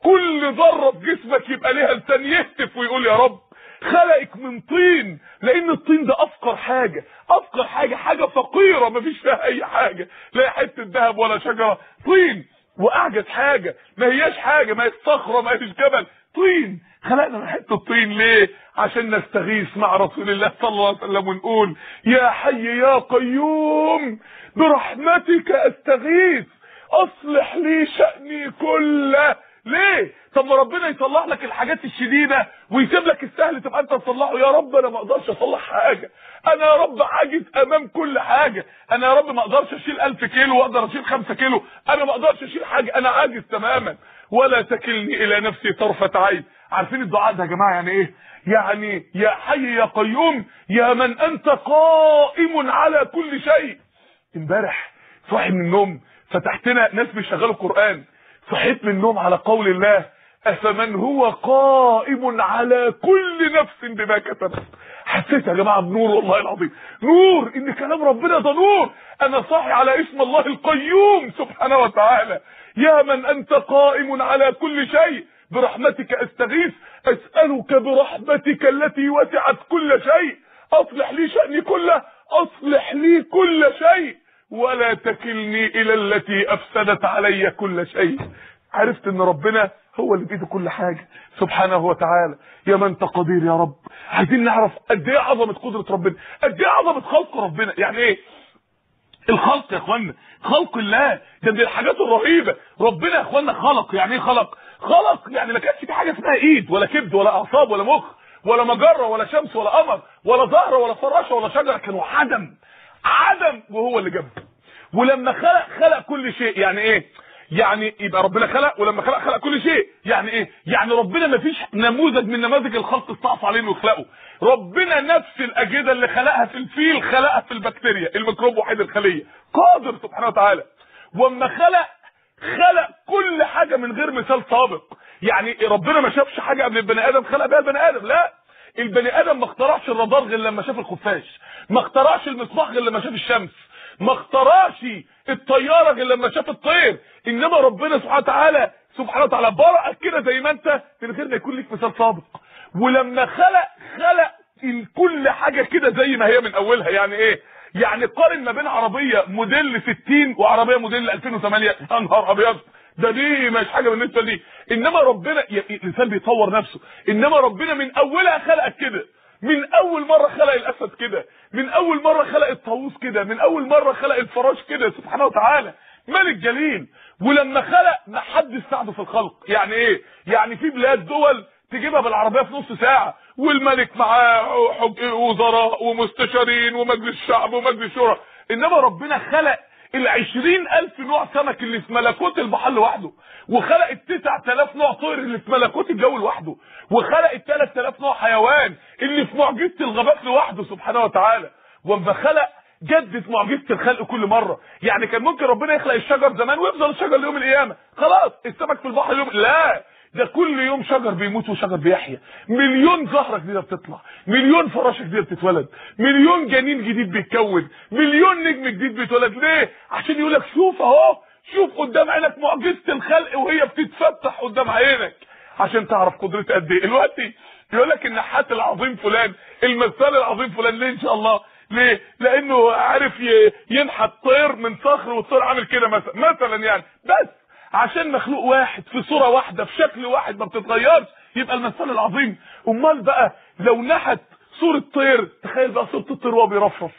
كل ذرة في جسمك يبقى ليها لسان يهتف ويقول يا رب. خلقك من طين لأن الطين ده أفقر حاجة. أفقر حاجة حاجة فقيرة مفيش فيها أي حاجة. لا حتة ذهب ولا شجرة. طين وأعجز حاجة. ما هياش حاجة ما هيش صخرة ما هيش جبل. طين. خلقنا من حتة طين ليه؟ عشان نستغيث مع رسول الله صلى الله عليه وسلم ونقول يا حي يا قيوم برحمتك أستغيث أصلح لي شأني كله. ليه؟ طب ما ربنا يصلح لك الحاجات الشديدة ويسيب لك السهل تبقى أنت تصلحه؟ يا رب أنا ما أقدرش أصلح حاجة. أنا يا رب عاجز أمام كل حاجة. أنا يا رب ما أقدرش أشيل 1000 كيلو وأقدر أشيل 5 كيلو. أنا ما أقدرش أشيل حاجة. أنا عاجز تماما. ولا تكلني إلى نفسي طرفة عين. عارفين الدعاء ده يا جماعة يعني إيه؟ يعني يا حي يا قيوم يا من أنت قائم على كل شيء. امبارح صاحي من النوم فتحتنا ناس بيشغلوا قران صحيت من النوم على قول الله أفمن هو قائم على كل نفس بما كسبت حسيت يا جماعة بنور والله العظيم. نور إن كلام ربنا ده نور. أنا صاحي على اسم الله القيوم سبحانه وتعالى. يا من أنت قائم على كل شيء برحمتك أستغيث أسألك برحمتك التي وسعت كل شيء. أصلح لي شأني كله أصلح لي كل شيء. ولا تكلني إلى التي أفسدت علي كل شيء. عرفت إن ربنا هو اللي بيده كل حاجة. سبحانه وتعالى يا من أنت قدير يا رب. عايزين نعرف قد إيه عظمة قدرة ربنا؟ قد إيه عظمة خلق ربنا؟ يعني إيه؟ الخلق يا اخوانا خلق الله. ده من الحاجات الرهيبة. ربنا يا اخوانا خلق. يعني إيه خلق؟ خلق يعني ما كانش في حاجة اسمها ايد ولا كبد ولا اعصاب ولا مخ ولا مجرة ولا شمس ولا قمر ولا زهره ولا فراشة ولا شجرة. كانوا عدم عدم وهو اللي جابه. ولما خلق خلق كل شيء يعني إيه؟ يعني يبقى ربنا خلق ولما خلق خلق كل شيء. يعني إيه؟ يعني ربنا ما فيش نموذج من نماذج الخلق استعصى عليه انه يخلقه ربنا نفس الأجهزة اللي خلقها في الفيل خلقها في البكتيريا الميكروب وحيد الخليه قادر سبحانه وتعالى. وأما خلق خلق كل حاجة من غير مثال سابق. يعني ربنا ما شافش حاجة قبل البني آدم خلق بيها البني آدم. لا. البني آدم ما اخترعش الرادار غير لما شاف الخفاش. ما اخترعش المصباح غير لما شاف الشمس. ما اخترعش الطيارة غير لما شاف الطير. إنما ربنا سبحانه وتعالى سبحانه وتعالى برأك كده زي ما أنت من غير ما يكون لك مثال سابق. ولما خلق خلق كل حاجة كده زي ما هي من أولها. يعني إيه؟ يعني قارن ما بين عربية موديل 60 وعربية موديل 2008 يا نهار أبيض! ده دي مش حاجة بالنسبة لي. إنما ربنا الإنسان بيطور نفسه. إنما ربنا من أولها خلقك كده. من أول مرة خلق الأسد كده من أول مرة خلق الطاووس كده من أول مرة خلق الفراش كده سبحانه وتعالى. ملك جليل. ولما خلق ما حد ساعده في الخلق. يعني إيه؟ يعني في بلاد دول تجيبها بالعربية في نص ساعة والملك معاه وزراء ومستشارين ومجلس شعب ومجلس شورى. إنما ربنا خلق العشرين ألف نوع سمك اللي في ملكوت البحر لوحده وخلق التسع تلاف نوع طير اللي في ملكوت الجو لوحده وخلق التلات تلاف نوع حيوان اللي في معجزة الغابات لوحده سبحانه وتعالى. وما خلق جدد معجزة الخلق كل مرة. يعني كان ممكن ربنا يخلق الشجر زمان ويفضل الشجر ليوم القيامة. خلاص السمك في البحر يوم لا. ده كل يوم شجر بيموت وشجر بيحيا. مليون زهرة جديدة بتطلع. مليون فراشة جديدة بتتولد. مليون جنين جديد بيتكون. مليون نجم جديد بيتولد. ليه؟ عشان يقول لك شوف اهو. شوف قدام عينك معجزة الخلق وهي بتتفتح قدام عينك. عشان تعرف قدرتها قد إيه. دلوقتي يقول لك النحات العظيم فلان المثال العظيم فلان. ليه؟ إن شاء الله. ليه؟ لأنه عارف ينحت طير من صخر والطير عامل كده مثلا. مثلا يعني. بس. عشان مخلوق واحد في صورة واحدة في شكل واحد ما بتتغيرش يبقى المثال العظيم. أمال بقى لو نحت صورة طير تخيل بقى صورة الطير وهو بيرفرف.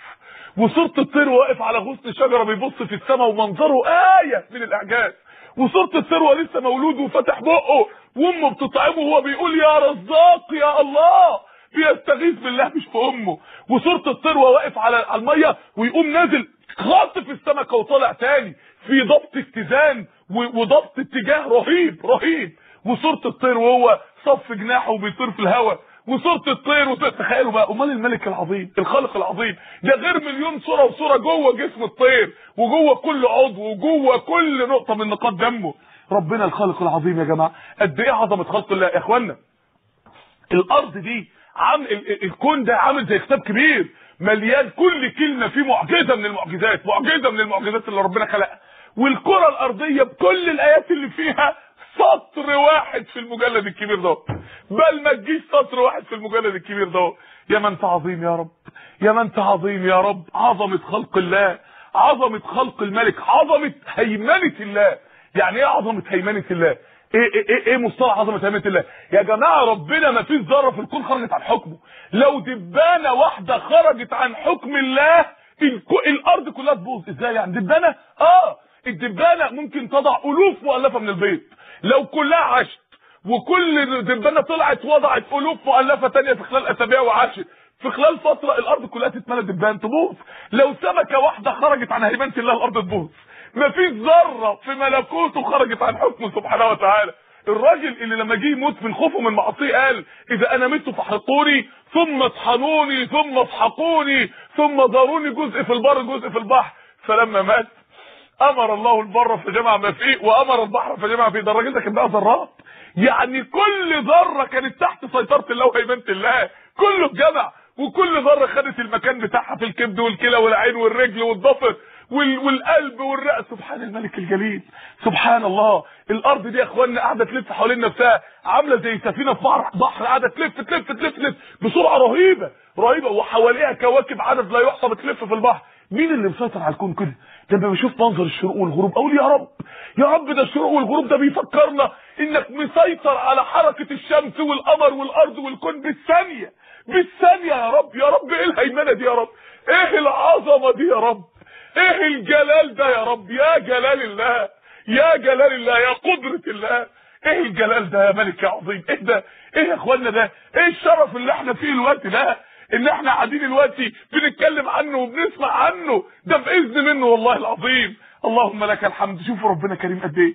وصورة الطير واقف على غصن شجرة بيبص في السماء ومنظره آية من الإعجاز. وصورة الطير وهو لسه مولود وفتح بقه وأمه بتطعمه وهو بيقول يا رزاق يا الله بيستغيث بالله مش في أمه. وصورة الطير وهو واقف على المية ويقوم نازل خاطف السمكة وطالع تاني في ضبط اتزان. وضبط اتجاه رهيب رهيب. وصورة الطير وهو صف جناحه وبيطير في الهواء. وصورة الطير وطير تخيلوا بقى أمال الملك العظيم الخالق العظيم ده غير مليون صورة وصورة جوه جسم الطير وجوه كل عضو وجوه كل نقطة من نقاط دمه. ربنا الخالق العظيم يا جماعة قد إيه عظمة خلق الله يا اخوانا الأرض دي عم ال- ال- الكون ده عامل زي كتاب كبير مليان كل كلمة فيه معجزة من المعجزات معجزة من المعجزات اللي ربنا خلقها. والكرة الأرضية بكل الآيات اللي فيها سطر واحد في المجلد الكبير ده. بل ما تجيش سطر واحد في المجلد الكبير ده. يا من انت عظيم يا رب. يا من انت عظيم يا رب. عظمة خلق الله. عظمة خلق الملك. عظمة هيمنة الله. يعني إيه عظمة هيمنة الله؟ إيه إيه إيه, إيه مصطلح عظمة هيمنة الله؟ يا جماعة ربنا ما فيش ذرة في الكون خرجت عن حكمه. لو دبانة واحدة خرجت عن حكم الله. الأرض كلها تبوظ. إزاي يعني؟ دبانة؟ آه. الدبانة ممكن تضع ألوف مؤلفة من البيض لو كلها عاشت وكل دبانه طلعت وضعت ألوف مؤلفة تانية في خلال أسابيع وعاشت في خلال فترة الأرض كلها تتملى دبان تبوظ. لو سمكة واحدة خرجت عن هيمنه الله الأرض تبوظ. مفيش ذرة في ملكوته خرجت عن حكمه سبحانه وتعالى. الراجل اللي لما جه يموت من خوفه من معصيه قال إذا أنا مت فاحرقوني ثم اطحنوني ثم اسحقوني ثم ضروني جزء في البر جزء في البحر. فلما مات أمر الله البر فجمع ما فيه وأمر البحر فجمع فيه. ده الراجل ده كان بقى ذرات يعني كل ذرة كانت تحت سيطرة الله وهيمنه الله. كله اتجمع وكل ذرة خدت المكان بتاعها في الكبد والكلى والعين والرجل والضفر وال- والقلب والرأس. سبحان الملك الجليل. سبحان الله. الأرض دي يا اخوانا قاعدة تلف حوالين نفسها. عاملة زي سفينة في بحر. قاعدة تلف تلف تلف تلف بسرعة رهيبة رهيبة. وحواليها كواكب عدد لا يحصى بتلف في البحر. مين اللي مسيطر على الكون كده لما بشوف منظر الشروق والغروب. أقول يا رب يا رب ده الشروق والغروب ده بيفكرنا إنك مسيطر على حركة الشمس والقمر والأرض والكون بالثانية. بالثانية يا رب يا رب إيه الهيمنة دي يا رب؟ إيه العظمة دي يا رب؟ إيه الجلال ده يا رب؟ يا جلال الله يا جلال الله يا قدرة الله. إيه الجلال ده يا ملك يا عظيم؟ إيه ده؟ إيه يا اخوانا ده؟ إيه الشرف اللي إحنا فيه الوقت ده؟ إن إحنا قاعدين دلوقتي بنتكلم عنه وبنسمع عنه ده بإذن منه والله العظيم. اللهم لك الحمد. شوفوا ربنا كريم قد إيه.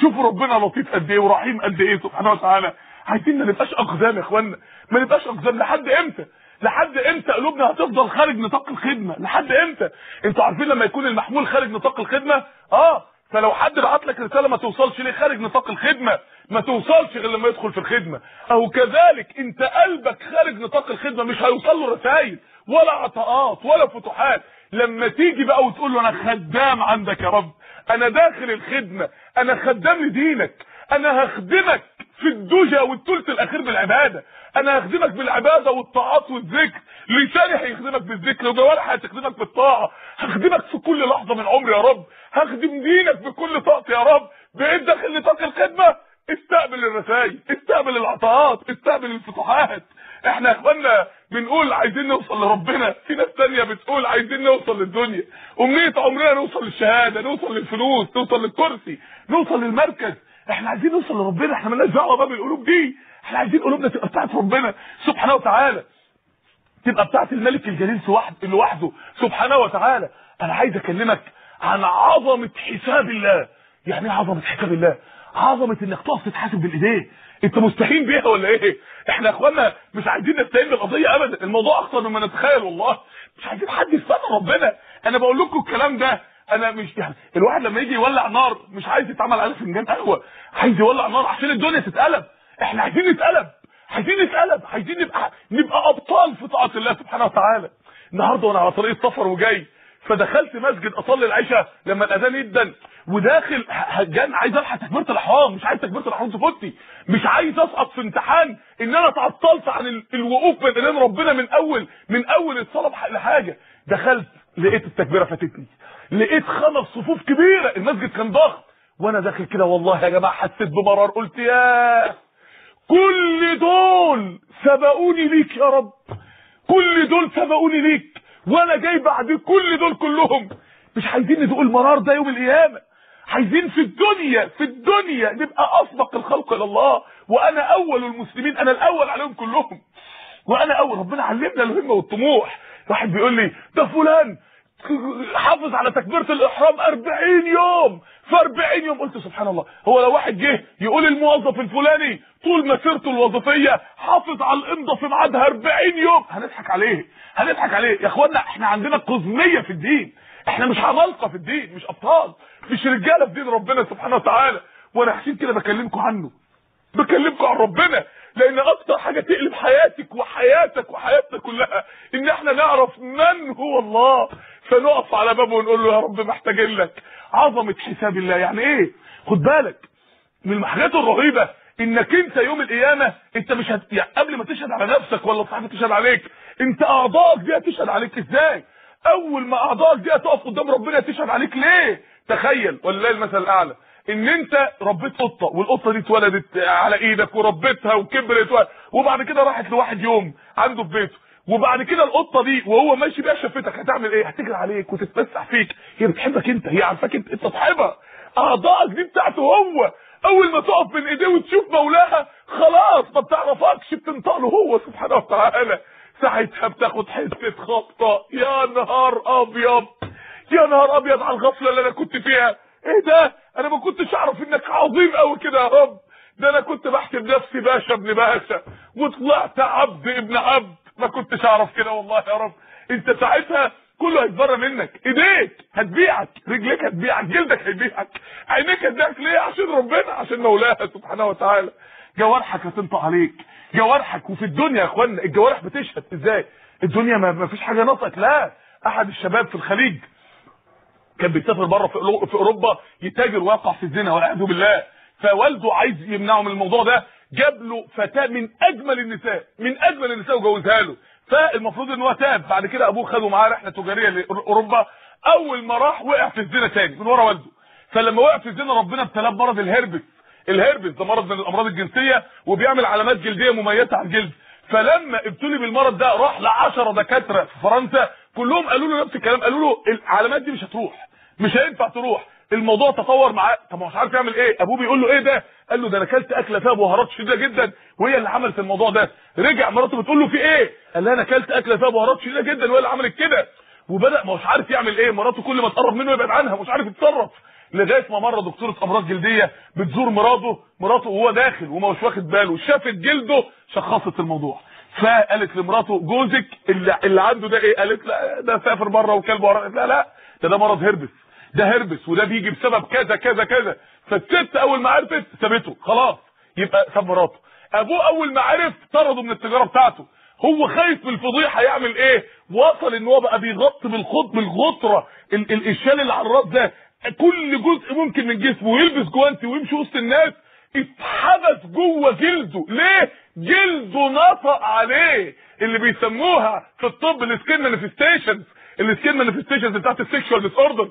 شوفوا ربنا لطيف قد إيه ورحيم قد إيه سبحانه وتعالى. عايزين ما نبقاش أقزام يا اخوانا ما نبقاش أقزام. لحد إمتى؟ لحد إمتى قلوبنا هتفضل خارج نطاق الخدمة؟ لحد إمتى؟ أنتوا عارفين لما يكون المحمول خارج نطاق الخدمة؟ آه. فلو حد بعت لك رسالة ما توصلش ليه خارج نطاق الخدمة؟ ما توصلش غير لما يدخل في الخدمة. أو كذلك أنت قلبك خارج نطاق الخدمة مش هيوصل له رسائل ولا عطاءات ولا فتوحات. لما تيجي بقى وتقول له أنا خدام عندك يا رب أنا داخل الخدمة أنا خدام لدينك أنا هخدمك في الدجى والثلث الأخير بالعبادة. أنا هخدمك بالعبادة والطاعات والذكر. لساني هيخدمك بالذكر وجوارحي هتخدمك بالطاعة. هخدمك في كل لحظة من عمري يا رب. هخدم دينك بكل طاقتي يا رب. بقيت داخل نطاق الخدمة استقبل الرسائل استقبل العطاءات استقبل الفتوحات إحنا يا اخوانا بنقول عايزين نوصل لربنا. في ناس تانية بتقول عايزين نوصل للدنيا. امنية عمرنا نوصل للشهادة نوصل للفلوس نوصل للكرسي نوصل للمركز. إحنا عايزين نوصل لربنا إحنا مالناش دعوة بقى بالقلوب دي. إحنا عايزين قلوبنا تبقى بتاعت ربنا سبحانه وتعالى. تبقى بتاعت الملك الجليل لوحده سبحانه وتعالى. أنا عايز أكلمك عن عظمة حساب الله. يعني إيه عظمة حساب الله؟ عظمة إنك تقف تتحاسب بالايدين أنت مستهين بيها ولا إيه؟ إحنا يا إخوانا مش عايزين نستهين بالقضية ابدا. الموضوع اخطر مما نتخيل والله. مش عايزين حد يستنى ربنا. أنا بقول لكم الكلام ده أنا مش يعني الواحد لما يجي يولع نار مش عايز يتعمل عليه فنجان قهوة عايز يولع نار عشان الدنيا تتقلب. إحنا عايزين نتقلب عايزين نتقلب عايزين نبقى نبقى أبطال في طاعة الله سبحانه وتعالى. النهارده وأنا على طريق السفر وجاي فدخلت مسجد أصلي العشاء لما الأذان يدن وداخل هجان عايز ألحق تكبيرة الاحرام مش عايز تكبيرة الاحرام تفوتني مش عايز أسقط في امتحان إن أنا تعطلت عن ال- الوقوف بين ربنا من أول من أول الصلاة لحاجة. دخلت لقيت التكبيرة فاتتني. لقيت خمس صفوف كبيرة. المسجد كان ضخم وأنا داخل كده والله يا جماعة حسيت بمرار. قلت ياه كل دول سبقوني ليك يا رب. كل دول سبقوني ليك. وأنا جاي بعد كل دول كلهم. مش عايزين ندوق المرار ده يوم القيامة. عايزين في الدنيا في الدنيا نبقى اسبق الخلق إلى الله. وأنا أول المسلمين أنا الأول عليهم كلهم. وأنا أول ربنا علمنا الهمة والطموح. واحد بيقول لي ده فلان حافظ على تكبيرة الإحرام 40 يوم في 40 يوم. قلت سبحان الله. هو لو واحد جه يقول الموظف الفلاني طول مسيرته الوظيفية حافظ على الإمضة في ميعادها 40 يوم. هنضحك عليه. هنضحك عليه. يا اخوانا إحنا عندنا قزمية في الدين. إحنا مش عمالقة في الدين مش أبطال مش رجالة في دين ربنا سبحانه وتعالى. وأنا عشان كده بكلمكم عنه. بكلمكم عن ربنا. لأن أكتر حاجة تقلب حياتك وحياتك وحياتنا كلها إن إحنا نعرف من هو الله. فنقف على بابه ونقول له يا رب محتاجين لك. عظمة حساب الله. يعني إيه؟ خد بالك. من الحاجات الرهيبة إنك أنت يوم القيامة أنت مش هت... يعني قبل ما تشهد على نفسك ولا صاحبك تشهد عليك أنت أعضائك دي هتشهد عليك إزاي؟ أول ما أعضائك دي هتقف قدام ربنا تشهد عليك ليه؟ تخيل. ولله المثل الأعلى؟ إن أنت ربيت قطة والقطة دي اتولدت على إيدك وربيتها وكبرت و... وبعد كده راحت لواحد يوم عنده في بيته. وبعد كده القطة دي وهو ماشي بيها شفتك هتعمل إيه؟ هتجري عليك وتتمسح فيك. هي بتحبك أنت هي عارفاك أنت أنت صاحبها. أعضائك دي بتاعته هو. أول ما تقف بين إيديه وتشوف مولاها خلاص ما بتعرفكش بتنطق له هو سبحانه وتعالى. ساعتها بتاخد حتة خبطة. يا نهار أبيض! يا نهار أبيض على الغفلة اللي أنا كنت فيها. إيه ده؟ أنا ما كنتش أعرف إنك عظيم قوي كده يا رب. ده أنا كنت بحسب نفسي باشا ابن باشا. وطلعت عبد ابن عبد. ما كنتش أعرف كده والله يا رب. أنت ساعتها كله هيتبرى منك. إيديك هتبيعك رجليك هتبيعك جلدك هيبيعك عينيك هتبيعك ليه؟ عشان ربنا عشان مولاها سبحانه وتعالى. جوارحك هتنطق عليك. جوارحك وفي الدنيا يا اخوانا الجوارح بتشهد. إزاي؟ الدنيا ما فيش حاجة نطقت لا أحد الشباب في الخليج كان بيسافر بره في أوروبا يتاجر ويقع في الزنا والعياذ بالله. فوالده عايز يمنعه من الموضوع ده. جاب له فتاة من أجمل النساء من أجمل النساء وجوزها له. فالمفروض إن هو تاب. بعد كده أبوه خده معاه رحلة تجارية لأوروبا. أول ما راح وقع في الزنا تاني من ورا والده. فلما وقع في الزنا ربنا ابتلاه بمرض الهربس. الهربس ده مرض من الأمراض الجنسية وبيعمل علامات جلدية مميزه على الجلد. فلما ابتلي بالمرض ده راح ل 10 دكاترة في فرنسا. كلهم قالوا له نفس الكلام قالوا له العلامات دي مش هتروح. مش هينفع تروح. الموضوع تطور معاه. طب هو مش عارف يعمل إيه؟ أبوه بيقول له إيه ده؟ قال له ده أنا أكلت أكلة فيها بهارات شديدة جدا. وهي اللي عملت الموضوع ده. رجع مراته بتقول له في إيه؟ قال لها أنا أكلت أكلة فيها بهارات شديدة جدا. وهي اللي عملت كده. وبدأ مش عارف يعمل إيه. مراته كل ما تقرب منه يبعد عنها. مش عارف يتصرف. لغاية ما مرة دكتورة أمراض جلدية بتزور مراته. مراته وهو داخل وما واخد باله. شافت جلده شخصت الموضوع. فقالت لمراته جوزك اللي, اللي عنده ده إيه؟ قالت لا ده سافر بره وكلبه ورا لا لا ده ده مرض هربس ده هربس وده بيجي بسبب كذا كذا كذا. فالست أول ما عرفت سابته. خلاص. يبقى ساب مراته. أبوه أول ما عرف طرده من التجارة بتاعته. هو خايف من الفضيحة يعمل إيه؟ وصل إن هو بقى بيغطي بالخط بالغطره ال- ال- الشال اللي على الرأس ده كل جزء ممكن من جسمه. ويلبس جوانتي ويمشي وسط الناس. اتحبس جوه جلده. ليه؟ جلده نطق عليه. اللي بيسموها في الطب ال skin manifestations ال skin manifestations بتاعت ال sexual disorder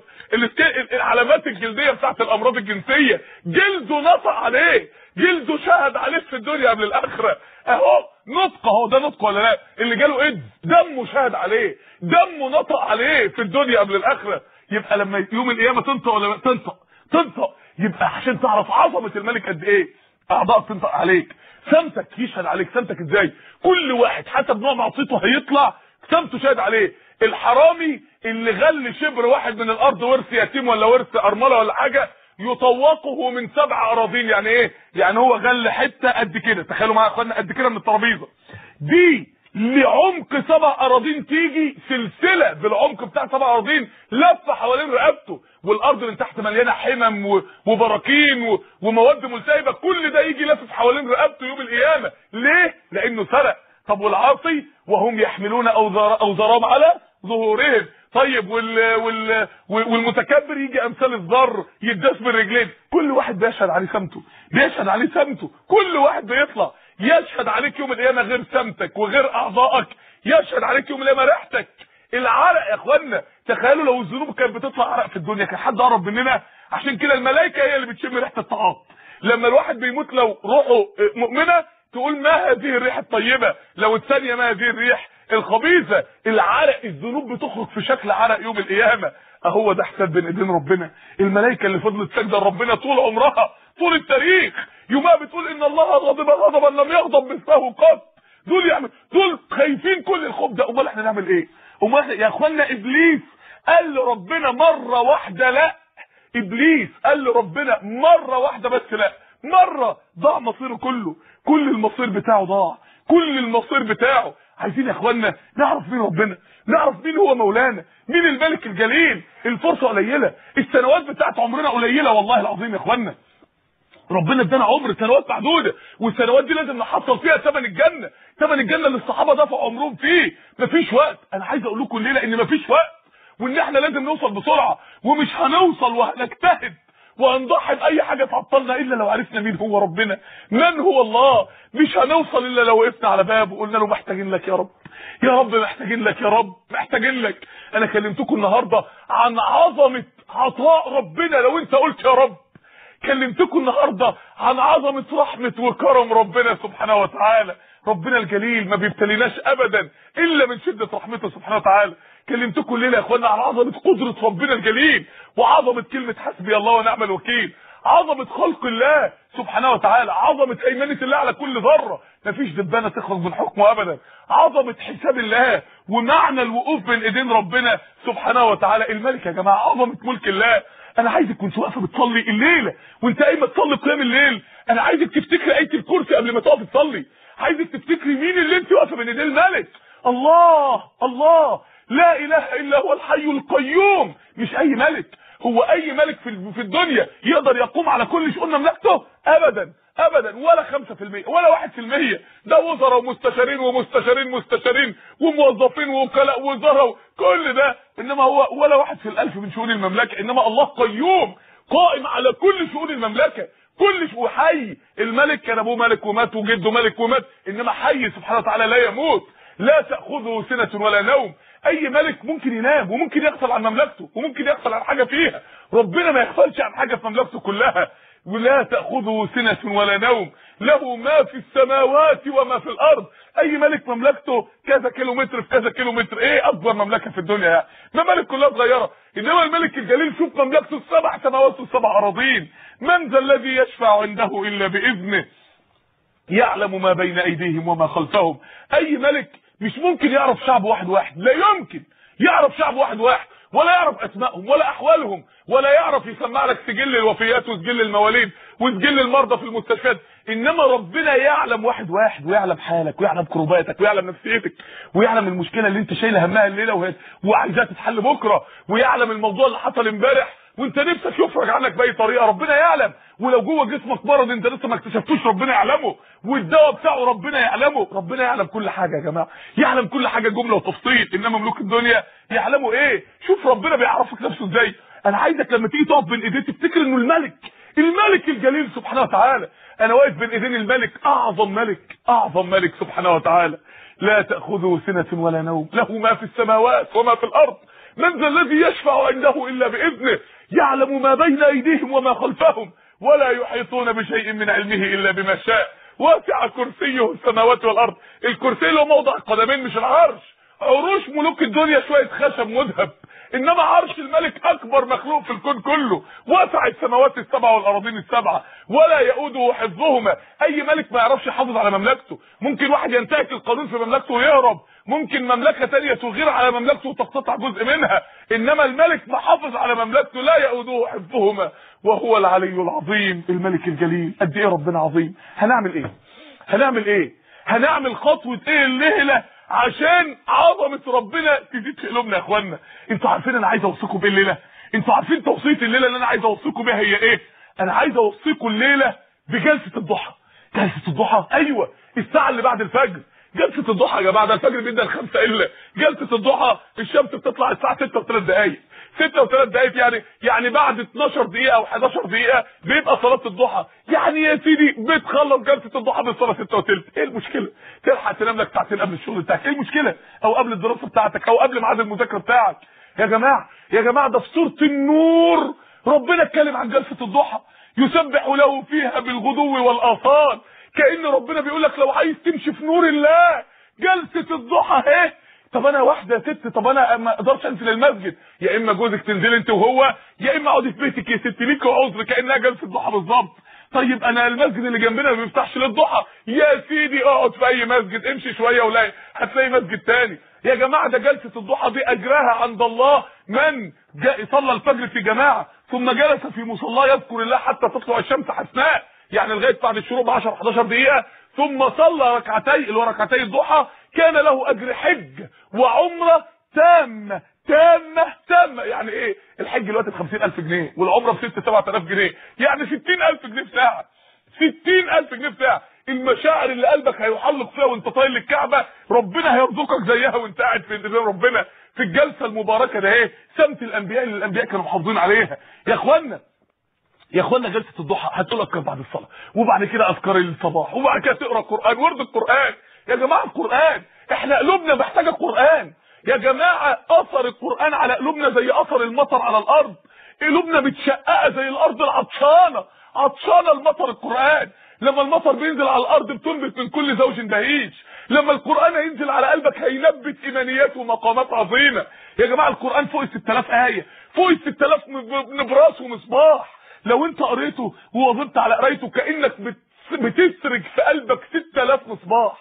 العلامات الجلدية بتاعت الأمراض الجنسية. جلده نطق عليه. جلده شهد عليه في الدنيا قبل الآخرة. أهو نطق. أهو ده نطق ولا لا؟ اللي جاله إيدز. دمه شهد عليه. دمه نطق عليه في الدنيا قبل الآخرة. يبقى لما يوم القيامة تنطق ولا لا تنطق؟ تنطق. يبقى عشان تعرف عظمة الملك قد إيه؟ اعضائك تنطق عليك. سمتك يشهد عليك. سمتك إزاي؟ كل واحد حسب نوع معصيته هيطلع. سمته شاهد عليه. الحرامي اللي غل شبر واحد من الأرض ورث يتيم ولا ورث أرملة ولا حاجة يطوقه من سبع أراضين. يعني إيه؟ يعني هو غل حتة قد كده. تخيلوا معايا يا أخوانا قد كده من الترابيزة. دي لعمق سبع أراضين تيجي سلسلة بالعمق بتاع سبع أراضين لفة حوالين رقبته. والأرض من تحت مليانة حمم وبراكين ومواد ملتهبة. كل ده يجي لافف حوالين رقبته يوم القيامة. ليه؟ لأنه سرق. طب والعاصي؟ وهم يحملون اوزار أوزارهم على ظهورهم. طيب وال وال والمتكبر يجي أمثال الذر يداس بالرجلين. كل واحد بيشهد عليه سمته. بيشهد عليه سمته. كل واحد بيطلع. يشهد عليك يوم القيامة غير سمتك وغير أعضائك. يشهد عليك يوم القيامة ريحتك. العرق يا إخوانا تخيلوا لو الذنوب كانت بتطلع عرق في الدنيا كان حد قرب مننا. عشان كده الملائكة هي اللي بتشم ريحة الطعام. لما الواحد بيموت لو روحه مؤمنة تقول ما هذه الريح الطيبة لو الثانية ما هذه الريح الخبيثة. العرق الذنوب بتخرج في شكل عرق يوم القيامة. أهو ده حساب بين إيدين ربنا. الملائكة اللي فضلت ساجدة لربنا طول عمرها طول التاريخ. يومها بتقول إن الله غضب غضبا لم يغضب مثله قط. دول يعني دول خايفين كل الخوف ده. أمال إحنا نعمل إيه؟ أمال إحنا يا اخوانا إبليس قال لربنا مرة واحدة لا. إبليس قال لربنا مرة واحدة بس لا. مرة ضاع مصيره كله. كل المصير بتاعه ضاع. كل المصير بتاعه. عايزين يا اخوانا نعرف مين ربنا. نعرف مين هو مولانا. مين الملك الجليل. الفرصة قليلة. السنوات بتاعت عمرنا قليلة والله العظيم يا اخوانا. ربنا ادانا عمر سنوات محدودة. والسنوات دي لازم نحصل فيها ثمن الجنة. ثمن الجنة اللي الصحابة دفعوا عمرهم فيه. مفيش وقت. أنا عايز أقول لكم الليلة ان مفيش وقت. وإن إحنا لازم نوصل بسرعة. ومش هنوصل وهنجتهد. وهنضحي بأي حاجة تعطلنا إلا لو عرفنا مين هو ربنا. من هو الله؟ مش هنوصل إلا لو وقفنا على بابه وقلنا له محتاجين لك يا رب. يا رب محتاجين لك يا رب محتاجين لك. أنا كلمتكم النهارده عن عظمة عطاء ربنا. لو أنت قلت يا رب كلمتكم النهارده عن عظمة رحمة وكرم ربنا سبحانه وتعالى. ربنا الجليل ما بيبتليناش ابدا إلا من شدة رحمته سبحانه وتعالى. كلمتكم الليلة يا اخوانا عن عظمة قدرة ربنا الجليل وعظمة كلمة حسبي الله ونعم الوكيل. عظمة خلق الله سبحانه وتعالى عظمة ايمانه الله على كل ذرة. مفيش دبانه تخرج من حكمه ابدا. عظمة حساب الله ومعنى الوقوف بين إيدين ربنا سبحانه وتعالى. الملك يا جماعة عظمة ملك الله. أنا عايزك كنت واقفة بتصلي الليلة وأنت قايمه تصلي قيام الليل. أنا عايزك تفتكري آية الكرسي قبل ما تقفي تصلي. عايزك تفتكري مين اللي أنت واقفة بين ايديه الملك؟ الله الله. لا إله إلا هو الحي القيوم. مش أي ملك. هو أي ملك في في الدنيا يقدر يقوم على كل شؤون مملكته ابدا ابدا. ولا 5% ولا 1% ده وزراء ومستشارين ومستشارين مستشارين وموظفين ووكلاء وزراء كل ده. إنما هو ولا واحد في الألف من شؤون المملكة. إنما الله قيوم قائم على كل شؤون المملكة. كل شيء. وحي. الملك كان أبوه ملك ومات وجده ملك ومات. إنما حي سبحانه وتعالى لا يموت. لا تأخذه سنة ولا نوم. أي ملك ممكن ينام وممكن يغفل عن مملكته وممكن يغفل عن حاجة فيها. ربنا ما يغفلش عن حاجة في مملكته كلها. ولا تأخذه سنة ولا نوم. له ما في السماوات وما في الأرض. أي ملك مملكته كذا كيلو متر في كذا كيلو متر إيه أكبر مملكة في الدنيا؟ يعني ممالك كلها صغيرة. إنما الملك الجليل شوف مملكته السبع سماوات والسبع أراضين. من ذا الذي يشفع عنده إلا بإذنه؟ يعلم ما بين أيديهم وما خلفهم. أي ملك مش ممكن يعرف شعب واحد واحد. لا يمكن يعرف شعب واحد واحد ولا يعرف أسمائهم ولا أحوالهم ولا يعرف يسمع لك سجل الوفيات وسجل المواليد وسجل المرضى في المستشفيات. إنما ربنا يعلم واحد واحد ويعلم حالك ويعلم كروباتك ويعلم نفسيتك ويعلم المشكلة اللي أنت شايله همها الليلة وعايزاها تتحل بكرة ويعلم الموضوع اللي حصل امبارح. وانت نفسك يفرج عنك بأي طريقة ربنا يعلم. ولو جوه جسمك مرض انت لسه ما اكتشفتوش ربنا يعلمه. والدواء بتاعه ربنا يعلمه. ربنا يعلم كل حاجة يا جماعة. يعلم كل حاجة جملة وتفصيل. انما ملوك الدنيا يعلموا إيه؟ شوف ربنا بيعرفك نفسه إزاي. أنا عايزك لما تيجي تقف بين إيديه تفتكر إنه الملك. الملك الجليل سبحانه وتعالى. أنا واقف بين إيدين الملك. أعظم ملك. أعظم ملك سبحانه وتعالى. لا تأخذه سنة ولا نوم. له ما في السماوات وما في الأرض. من ذا الذي يشفع عنده إلا بإذنه يعلم ما بين أيديهم وما خلفهم ولا يحيطون بشيء من علمه إلا بما شاء. واسع كرسيه السماوات والأرض. الكرسي له موضع القدمين مش العرش. عروش ملوك الدنيا شوية خشب مذهب. إنما عرش الملك أكبر مخلوق في الكون كله. وسع السماوات السبعه والارضين السبعه ولا يؤوده حفظهما. أي ملك ما يعرفش يحافظ على مملكته. ممكن واحد ينتهك القانون في مملكته. ويهرب ممكن مملكة ثانية تغير على مملكته وتقتطع جزء منها إنما الملك محافظ على مملكته لا يؤوده حفظهما وهو العلي العظيم الملك الجليل. قد إيه ربنا عظيم؟ هنعمل إيه؟ هنعمل إيه؟ هنعمل خطوة إيه الليلة عشان عظمة ربنا تزيد في قلوبنا يا اخوانا أنتوا عارفين أنا عايز اوصيكم بإيه الليلة؟ أنتوا عارفين توصية الليلة اللي أنا عايز اوصيكم بيها هي إيه؟ أنا عايز اوصيكم الليلة بجلسة الضحى. جلسة الضحى؟ أيوه الساعة اللي بعد الفجر. جلسة الضحى يا جماعة ده الفجر بيبدأ الخمسة إلا. جلسة الضحى الشمس بتطلع الساعة 6 و3 دقائق 6 و3 دقائق يعني يعني بعد 12 دقيقة أو 11 دقيقة بيبقى صلاة الضحى. يعني يا سيدي بتخلص جلسة الضحى بالصلاه 6 وثلث. إيه المشكلة؟ تلحق تنام لك ساعتين قبل الشغل بتاعك. إيه المشكلة؟ أو قبل الدراسه بتاعتك أو قبل ميعاد المذاكرة بتاعك. يا جماعة يا جماعة ده في سورة النور ربنا اتكلم عن جلسة الضحى. يسبح له فيها بالغدو والآصال. كأن ربنا بيقول لك لو عايز تمشي في نور الله جلسة الضحى اهي. طب أنا واحدة ست طب أنا ما أقدرش أنزل المسجد. يا إما جوزك تنزل أنت وهو يا إما اقعدي في بيتك يا ست ليك عذر كأنها جلسة ضحى بالظبط. طيب أنا المسجد اللي جنبنا ما بيفتحش للضحى. يا سيدي اقعد في أي مسجد امشي شوية ولا هتلاقي مسجد تاني. يا جماعة ده جلسة الضحى دي أجرها عند الله. من جاء صلى الفجر في جماعة ثم جلس في مصلاه يذكر الله حتى تطلع الشمس حسناء. يعني لغاية بعد الشروق ب 10 11 دقيقة ثم صلى ركعتي ركعتي الضحى كان له أجر حج وعمرة تامة تامة تامة. يعني إيه؟ الحج دلوقتي ب 50000 جنيه والعمرة ب 6 7000 جنيه. يعني 60000 جنيه ساعة. 60000 جنيه ساعة. المشاعر اللي قلبك هيحلق فيها وانت طاير للكعبة ربنا هيرزقك زيها وانت قاعد في ربنا. في الجلسة المباركة ده إيه؟ سمت الأنبياء اللي الأنبياء كانوا محافظين عليها. يا إخوانا يا اخوانا جلسة الضحى هتقول اذكار بعد الصلاة وبعد كده أذكار الصباح وبعد كده تقرأ القران ورد القرآن. يا جماعة القرآن إحنا قلوبنا محتاجة قرآن. يا جماعة أثر القرآن على قلوبنا زي أثر المطر على الأرض. قلوبنا متشققة زي الأرض العطشانة. عطشانة المطر القرآن. لما المطر بينزل على الأرض بتنبت من كل زوج بهيج. لما القرآن هينزل على قلبك هينبت ايمانيات ومقامات عظيمة. يا جماعة القرآن فوق ال 6000 آية. فوق ال 6000 نبراس ومصباح لو انت قريته وواظبت على قرايته كأنك بتسرج في قلبك 6000 مصباح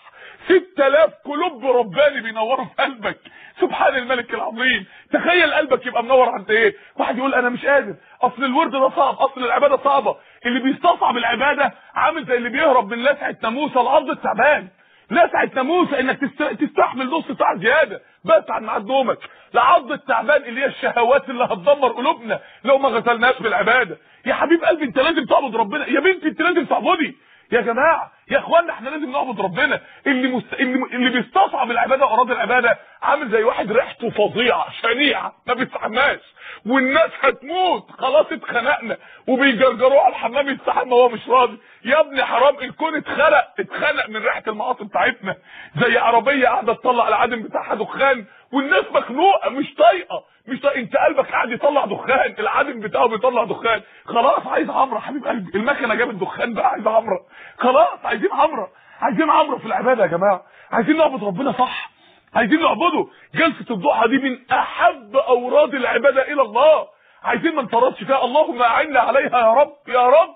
6000 قلوب رباني بينوروا في قلبك. سبحان الملك العظيم. تخيل قلبك يبقى منور عند إيه؟ واحد يقول أنا مش قادر. أصل الورد ده صعب. أصل العبادة صعبة. اللي بيستصعب العبادة عامل زي اللي بيهرب من لسعة ناموسه الأرض التعبان. لسعه ناموسه إنك تستحمل نص ساعة زيادة. بس عن ميعاد نومك. لعض التعبان اللي هي الشهوات اللي هتدمر قلوبنا لو ما غسلناش بالعبادة. يا حبيب قلبي أنت لازم تعبد ربنا. يا بنتي أنت لازم تعبدي. يا جماعة يا اخوانا إحنا لازم نعبد ربنا. اللي مست... اللي, اللي بيستصعب العبادة وأراضي العبادة عامل زي واحد ريحته فظيعة شنيعة ما بيستحماش. والناس هتموت. خلاص اتخنقنا. وبيجرجروه على الحمام يستحمى وهو مش راضي. يا ابني حرام الكون اتخلق اتخنق من ريحة المعاصي بتاعتنا. زي عربية قاعدة تطلع العدم بتاعها دخان والناس مخنوقة مش طايقة مش طايقة. انت قلبك قاعد يطلع دخان العدم بتاعه بيطلع دخان. خلاص عايز عمرة. حبيب قلبي المكنة جابت دخان بقى عايز عمرة. خلاص عايزين عمرة عايزين عمرة في العبادة يا جماعة. عايزين نعبد ربنا صح. عايزين نعبده. جلسة الضحى دي من أحب أوراد العبادة إلى الله. عايزين ما نفرطش فيها. اللهم أعنا عليها يا رب يا رب.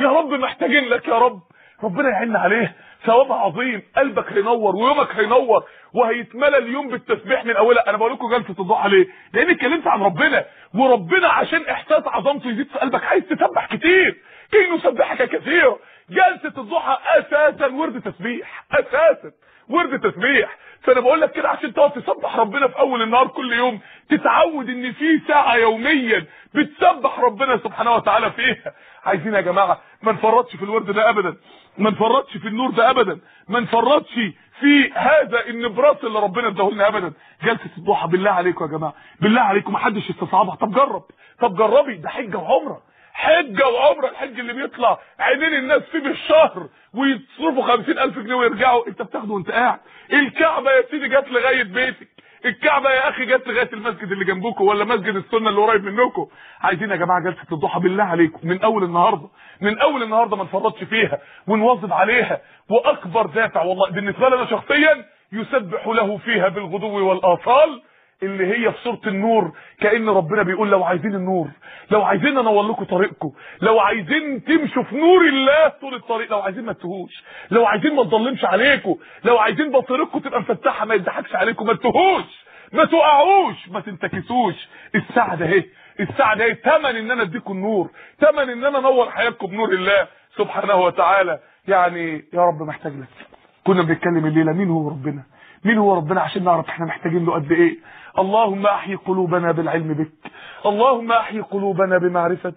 يا رب محتاجين لك يا رب. ربنا يعيننا عليه. ثواب عظيم قلبك هينور ويومك هينور وهيتملى اليوم بالتسبيح من اولها أنا بقول لكم جلسة الضحى ليه؟ لأن اتكلمت عن ربنا وربنا عشان إحساس عظمته يزيد في قلبك عايز تسبح كتير. كي نسبحك كثيرا جلسة الضحى أساسا ورد تسبيح أساسا ورد تسبيح. فأنا بقول لك كده عشان تقعد تسبح ربنا في أول النهار كل يوم تتعود إن في ساعة يوميا بتسبح ربنا سبحانه وتعالى فيها. عايزين يا جماعة ما نفرطش في الورد ده ابدا. ما نفرطش في النور ده ابدا. ما نفرطش في هذا النبراس اللي ربنا اداه لنا ابدا. جلسة الضحى بالله عليكم يا جماعة. بالله عليكم ما حدش يستصعبها. طب جرب. طب جربي. ده حجة وعمرة. حجة وعمرة. الحج اللي بيطلع عينين الناس فيه بالشهر ويصرفوا 50000 جنيه ويرجعوا. انت بتاخده وانت قاعد. الكعبة يا سيدي جت لغاية بيتك. الكعبة يا أخي جت لغاية المسجد اللي جنبكم ولا مسجد السنة اللي قريب منكم؟ عايزين يا جماعة جلسة الضحى بالله عليكم. من أول النهارده من أول النهارده ما نفرطش فيها ونواظب عليها. وأكبر دافع والله بالنسبة لنا شخصيا يسبح له فيها بالغدو والآصال. اللي هي في سورة النور كأن ربنا بيقول لو عايزين النور لو عايزين انور لكم طريقكم لو عايزين تمشوا في نور الله طول الطريق لو عايزين ما تتوهوش لو عايزين ما تضلمش عليكم لو عايزين بصيرتكم تبقى مفتحة ما يضحكش عليكم ما تتوهوش ما تقعوش ما تنتكسوش. السعده اهي السعده اهي ثمن إن أنا أديكم النور ثمن إن أنا أنور حياتكم بنور الله سبحانه وتعالى. يعني يا رب محتاج لك. كنا بنتكلم الليلة مين هو ربنا؟ مين هو ربنا؟ عشان نعرف إحنا محتاجين له قد إيه. اللهم احيي قلوبنا بالعلم بك. اللهم احيي قلوبنا بمعرفتك.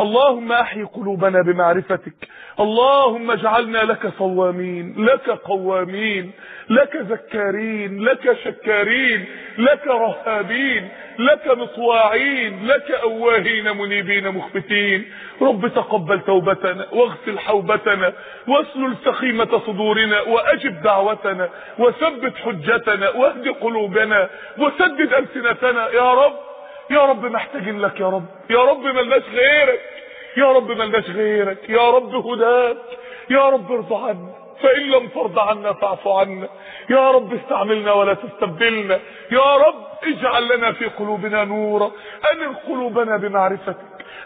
اللهم احيي قلوبنا بمعرفتك. اللهم اجعلنا لك صوامين لك قوامين لك ذكارين لك شكارين لك رهابين لك مطواعين لك أواهين منيبين مخبتين. رب تقبل توبتنا واغسل حوبتنا واسلل سخيمة صدورنا وأجب دعوتنا وثبت حجتنا واهد قلوبنا وسدد ألسنتنا. يا رب يا رب محتاجين لك يا رب. يا رب ملناش غيرك. يا رب ملناش غيرك. يا رب هداك. يا رب ارضى عنا. فإن لم ترضى عنا فاعف عنا. يا رب استعملنا ولا تستبدلنا. يا رب اجعل لنا في قلوبنا نورا. أنر قلوبنا بمعرفتك.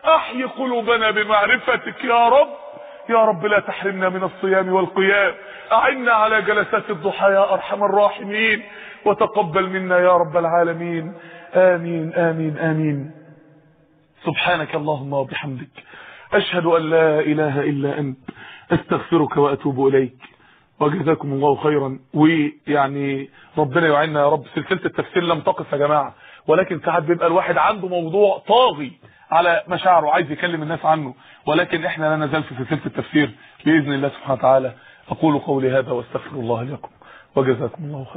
أحيي قلوبنا بمعرفتك يا رب. يا رب لا تحرمنا من الصيام والقيام. أعنا على جلسات الضحى يا أرحم الراحمين. وتقبل منا يا رب العالمين. آمين آمين آمين. سبحانك اللهم وبحمدك. أشهد أن لا إله إلا أنت. أستغفرك وأتوب إليك. وجزاكم الله خيرا. ويعني ربنا يعيننا يا رب. سلسلة التفسير لم تقف يا جماعة. ولكن ساعات بيبقى الواحد عنده موضوع طاغي على مشاعره عايز يكلم الناس عنه. ولكن إحنا لا نزال في سلسلة التفسير بإذن الله سبحانه وتعالى. أقول قولي هذا وأستغفر الله لكم. وجزاكم الله خيرا.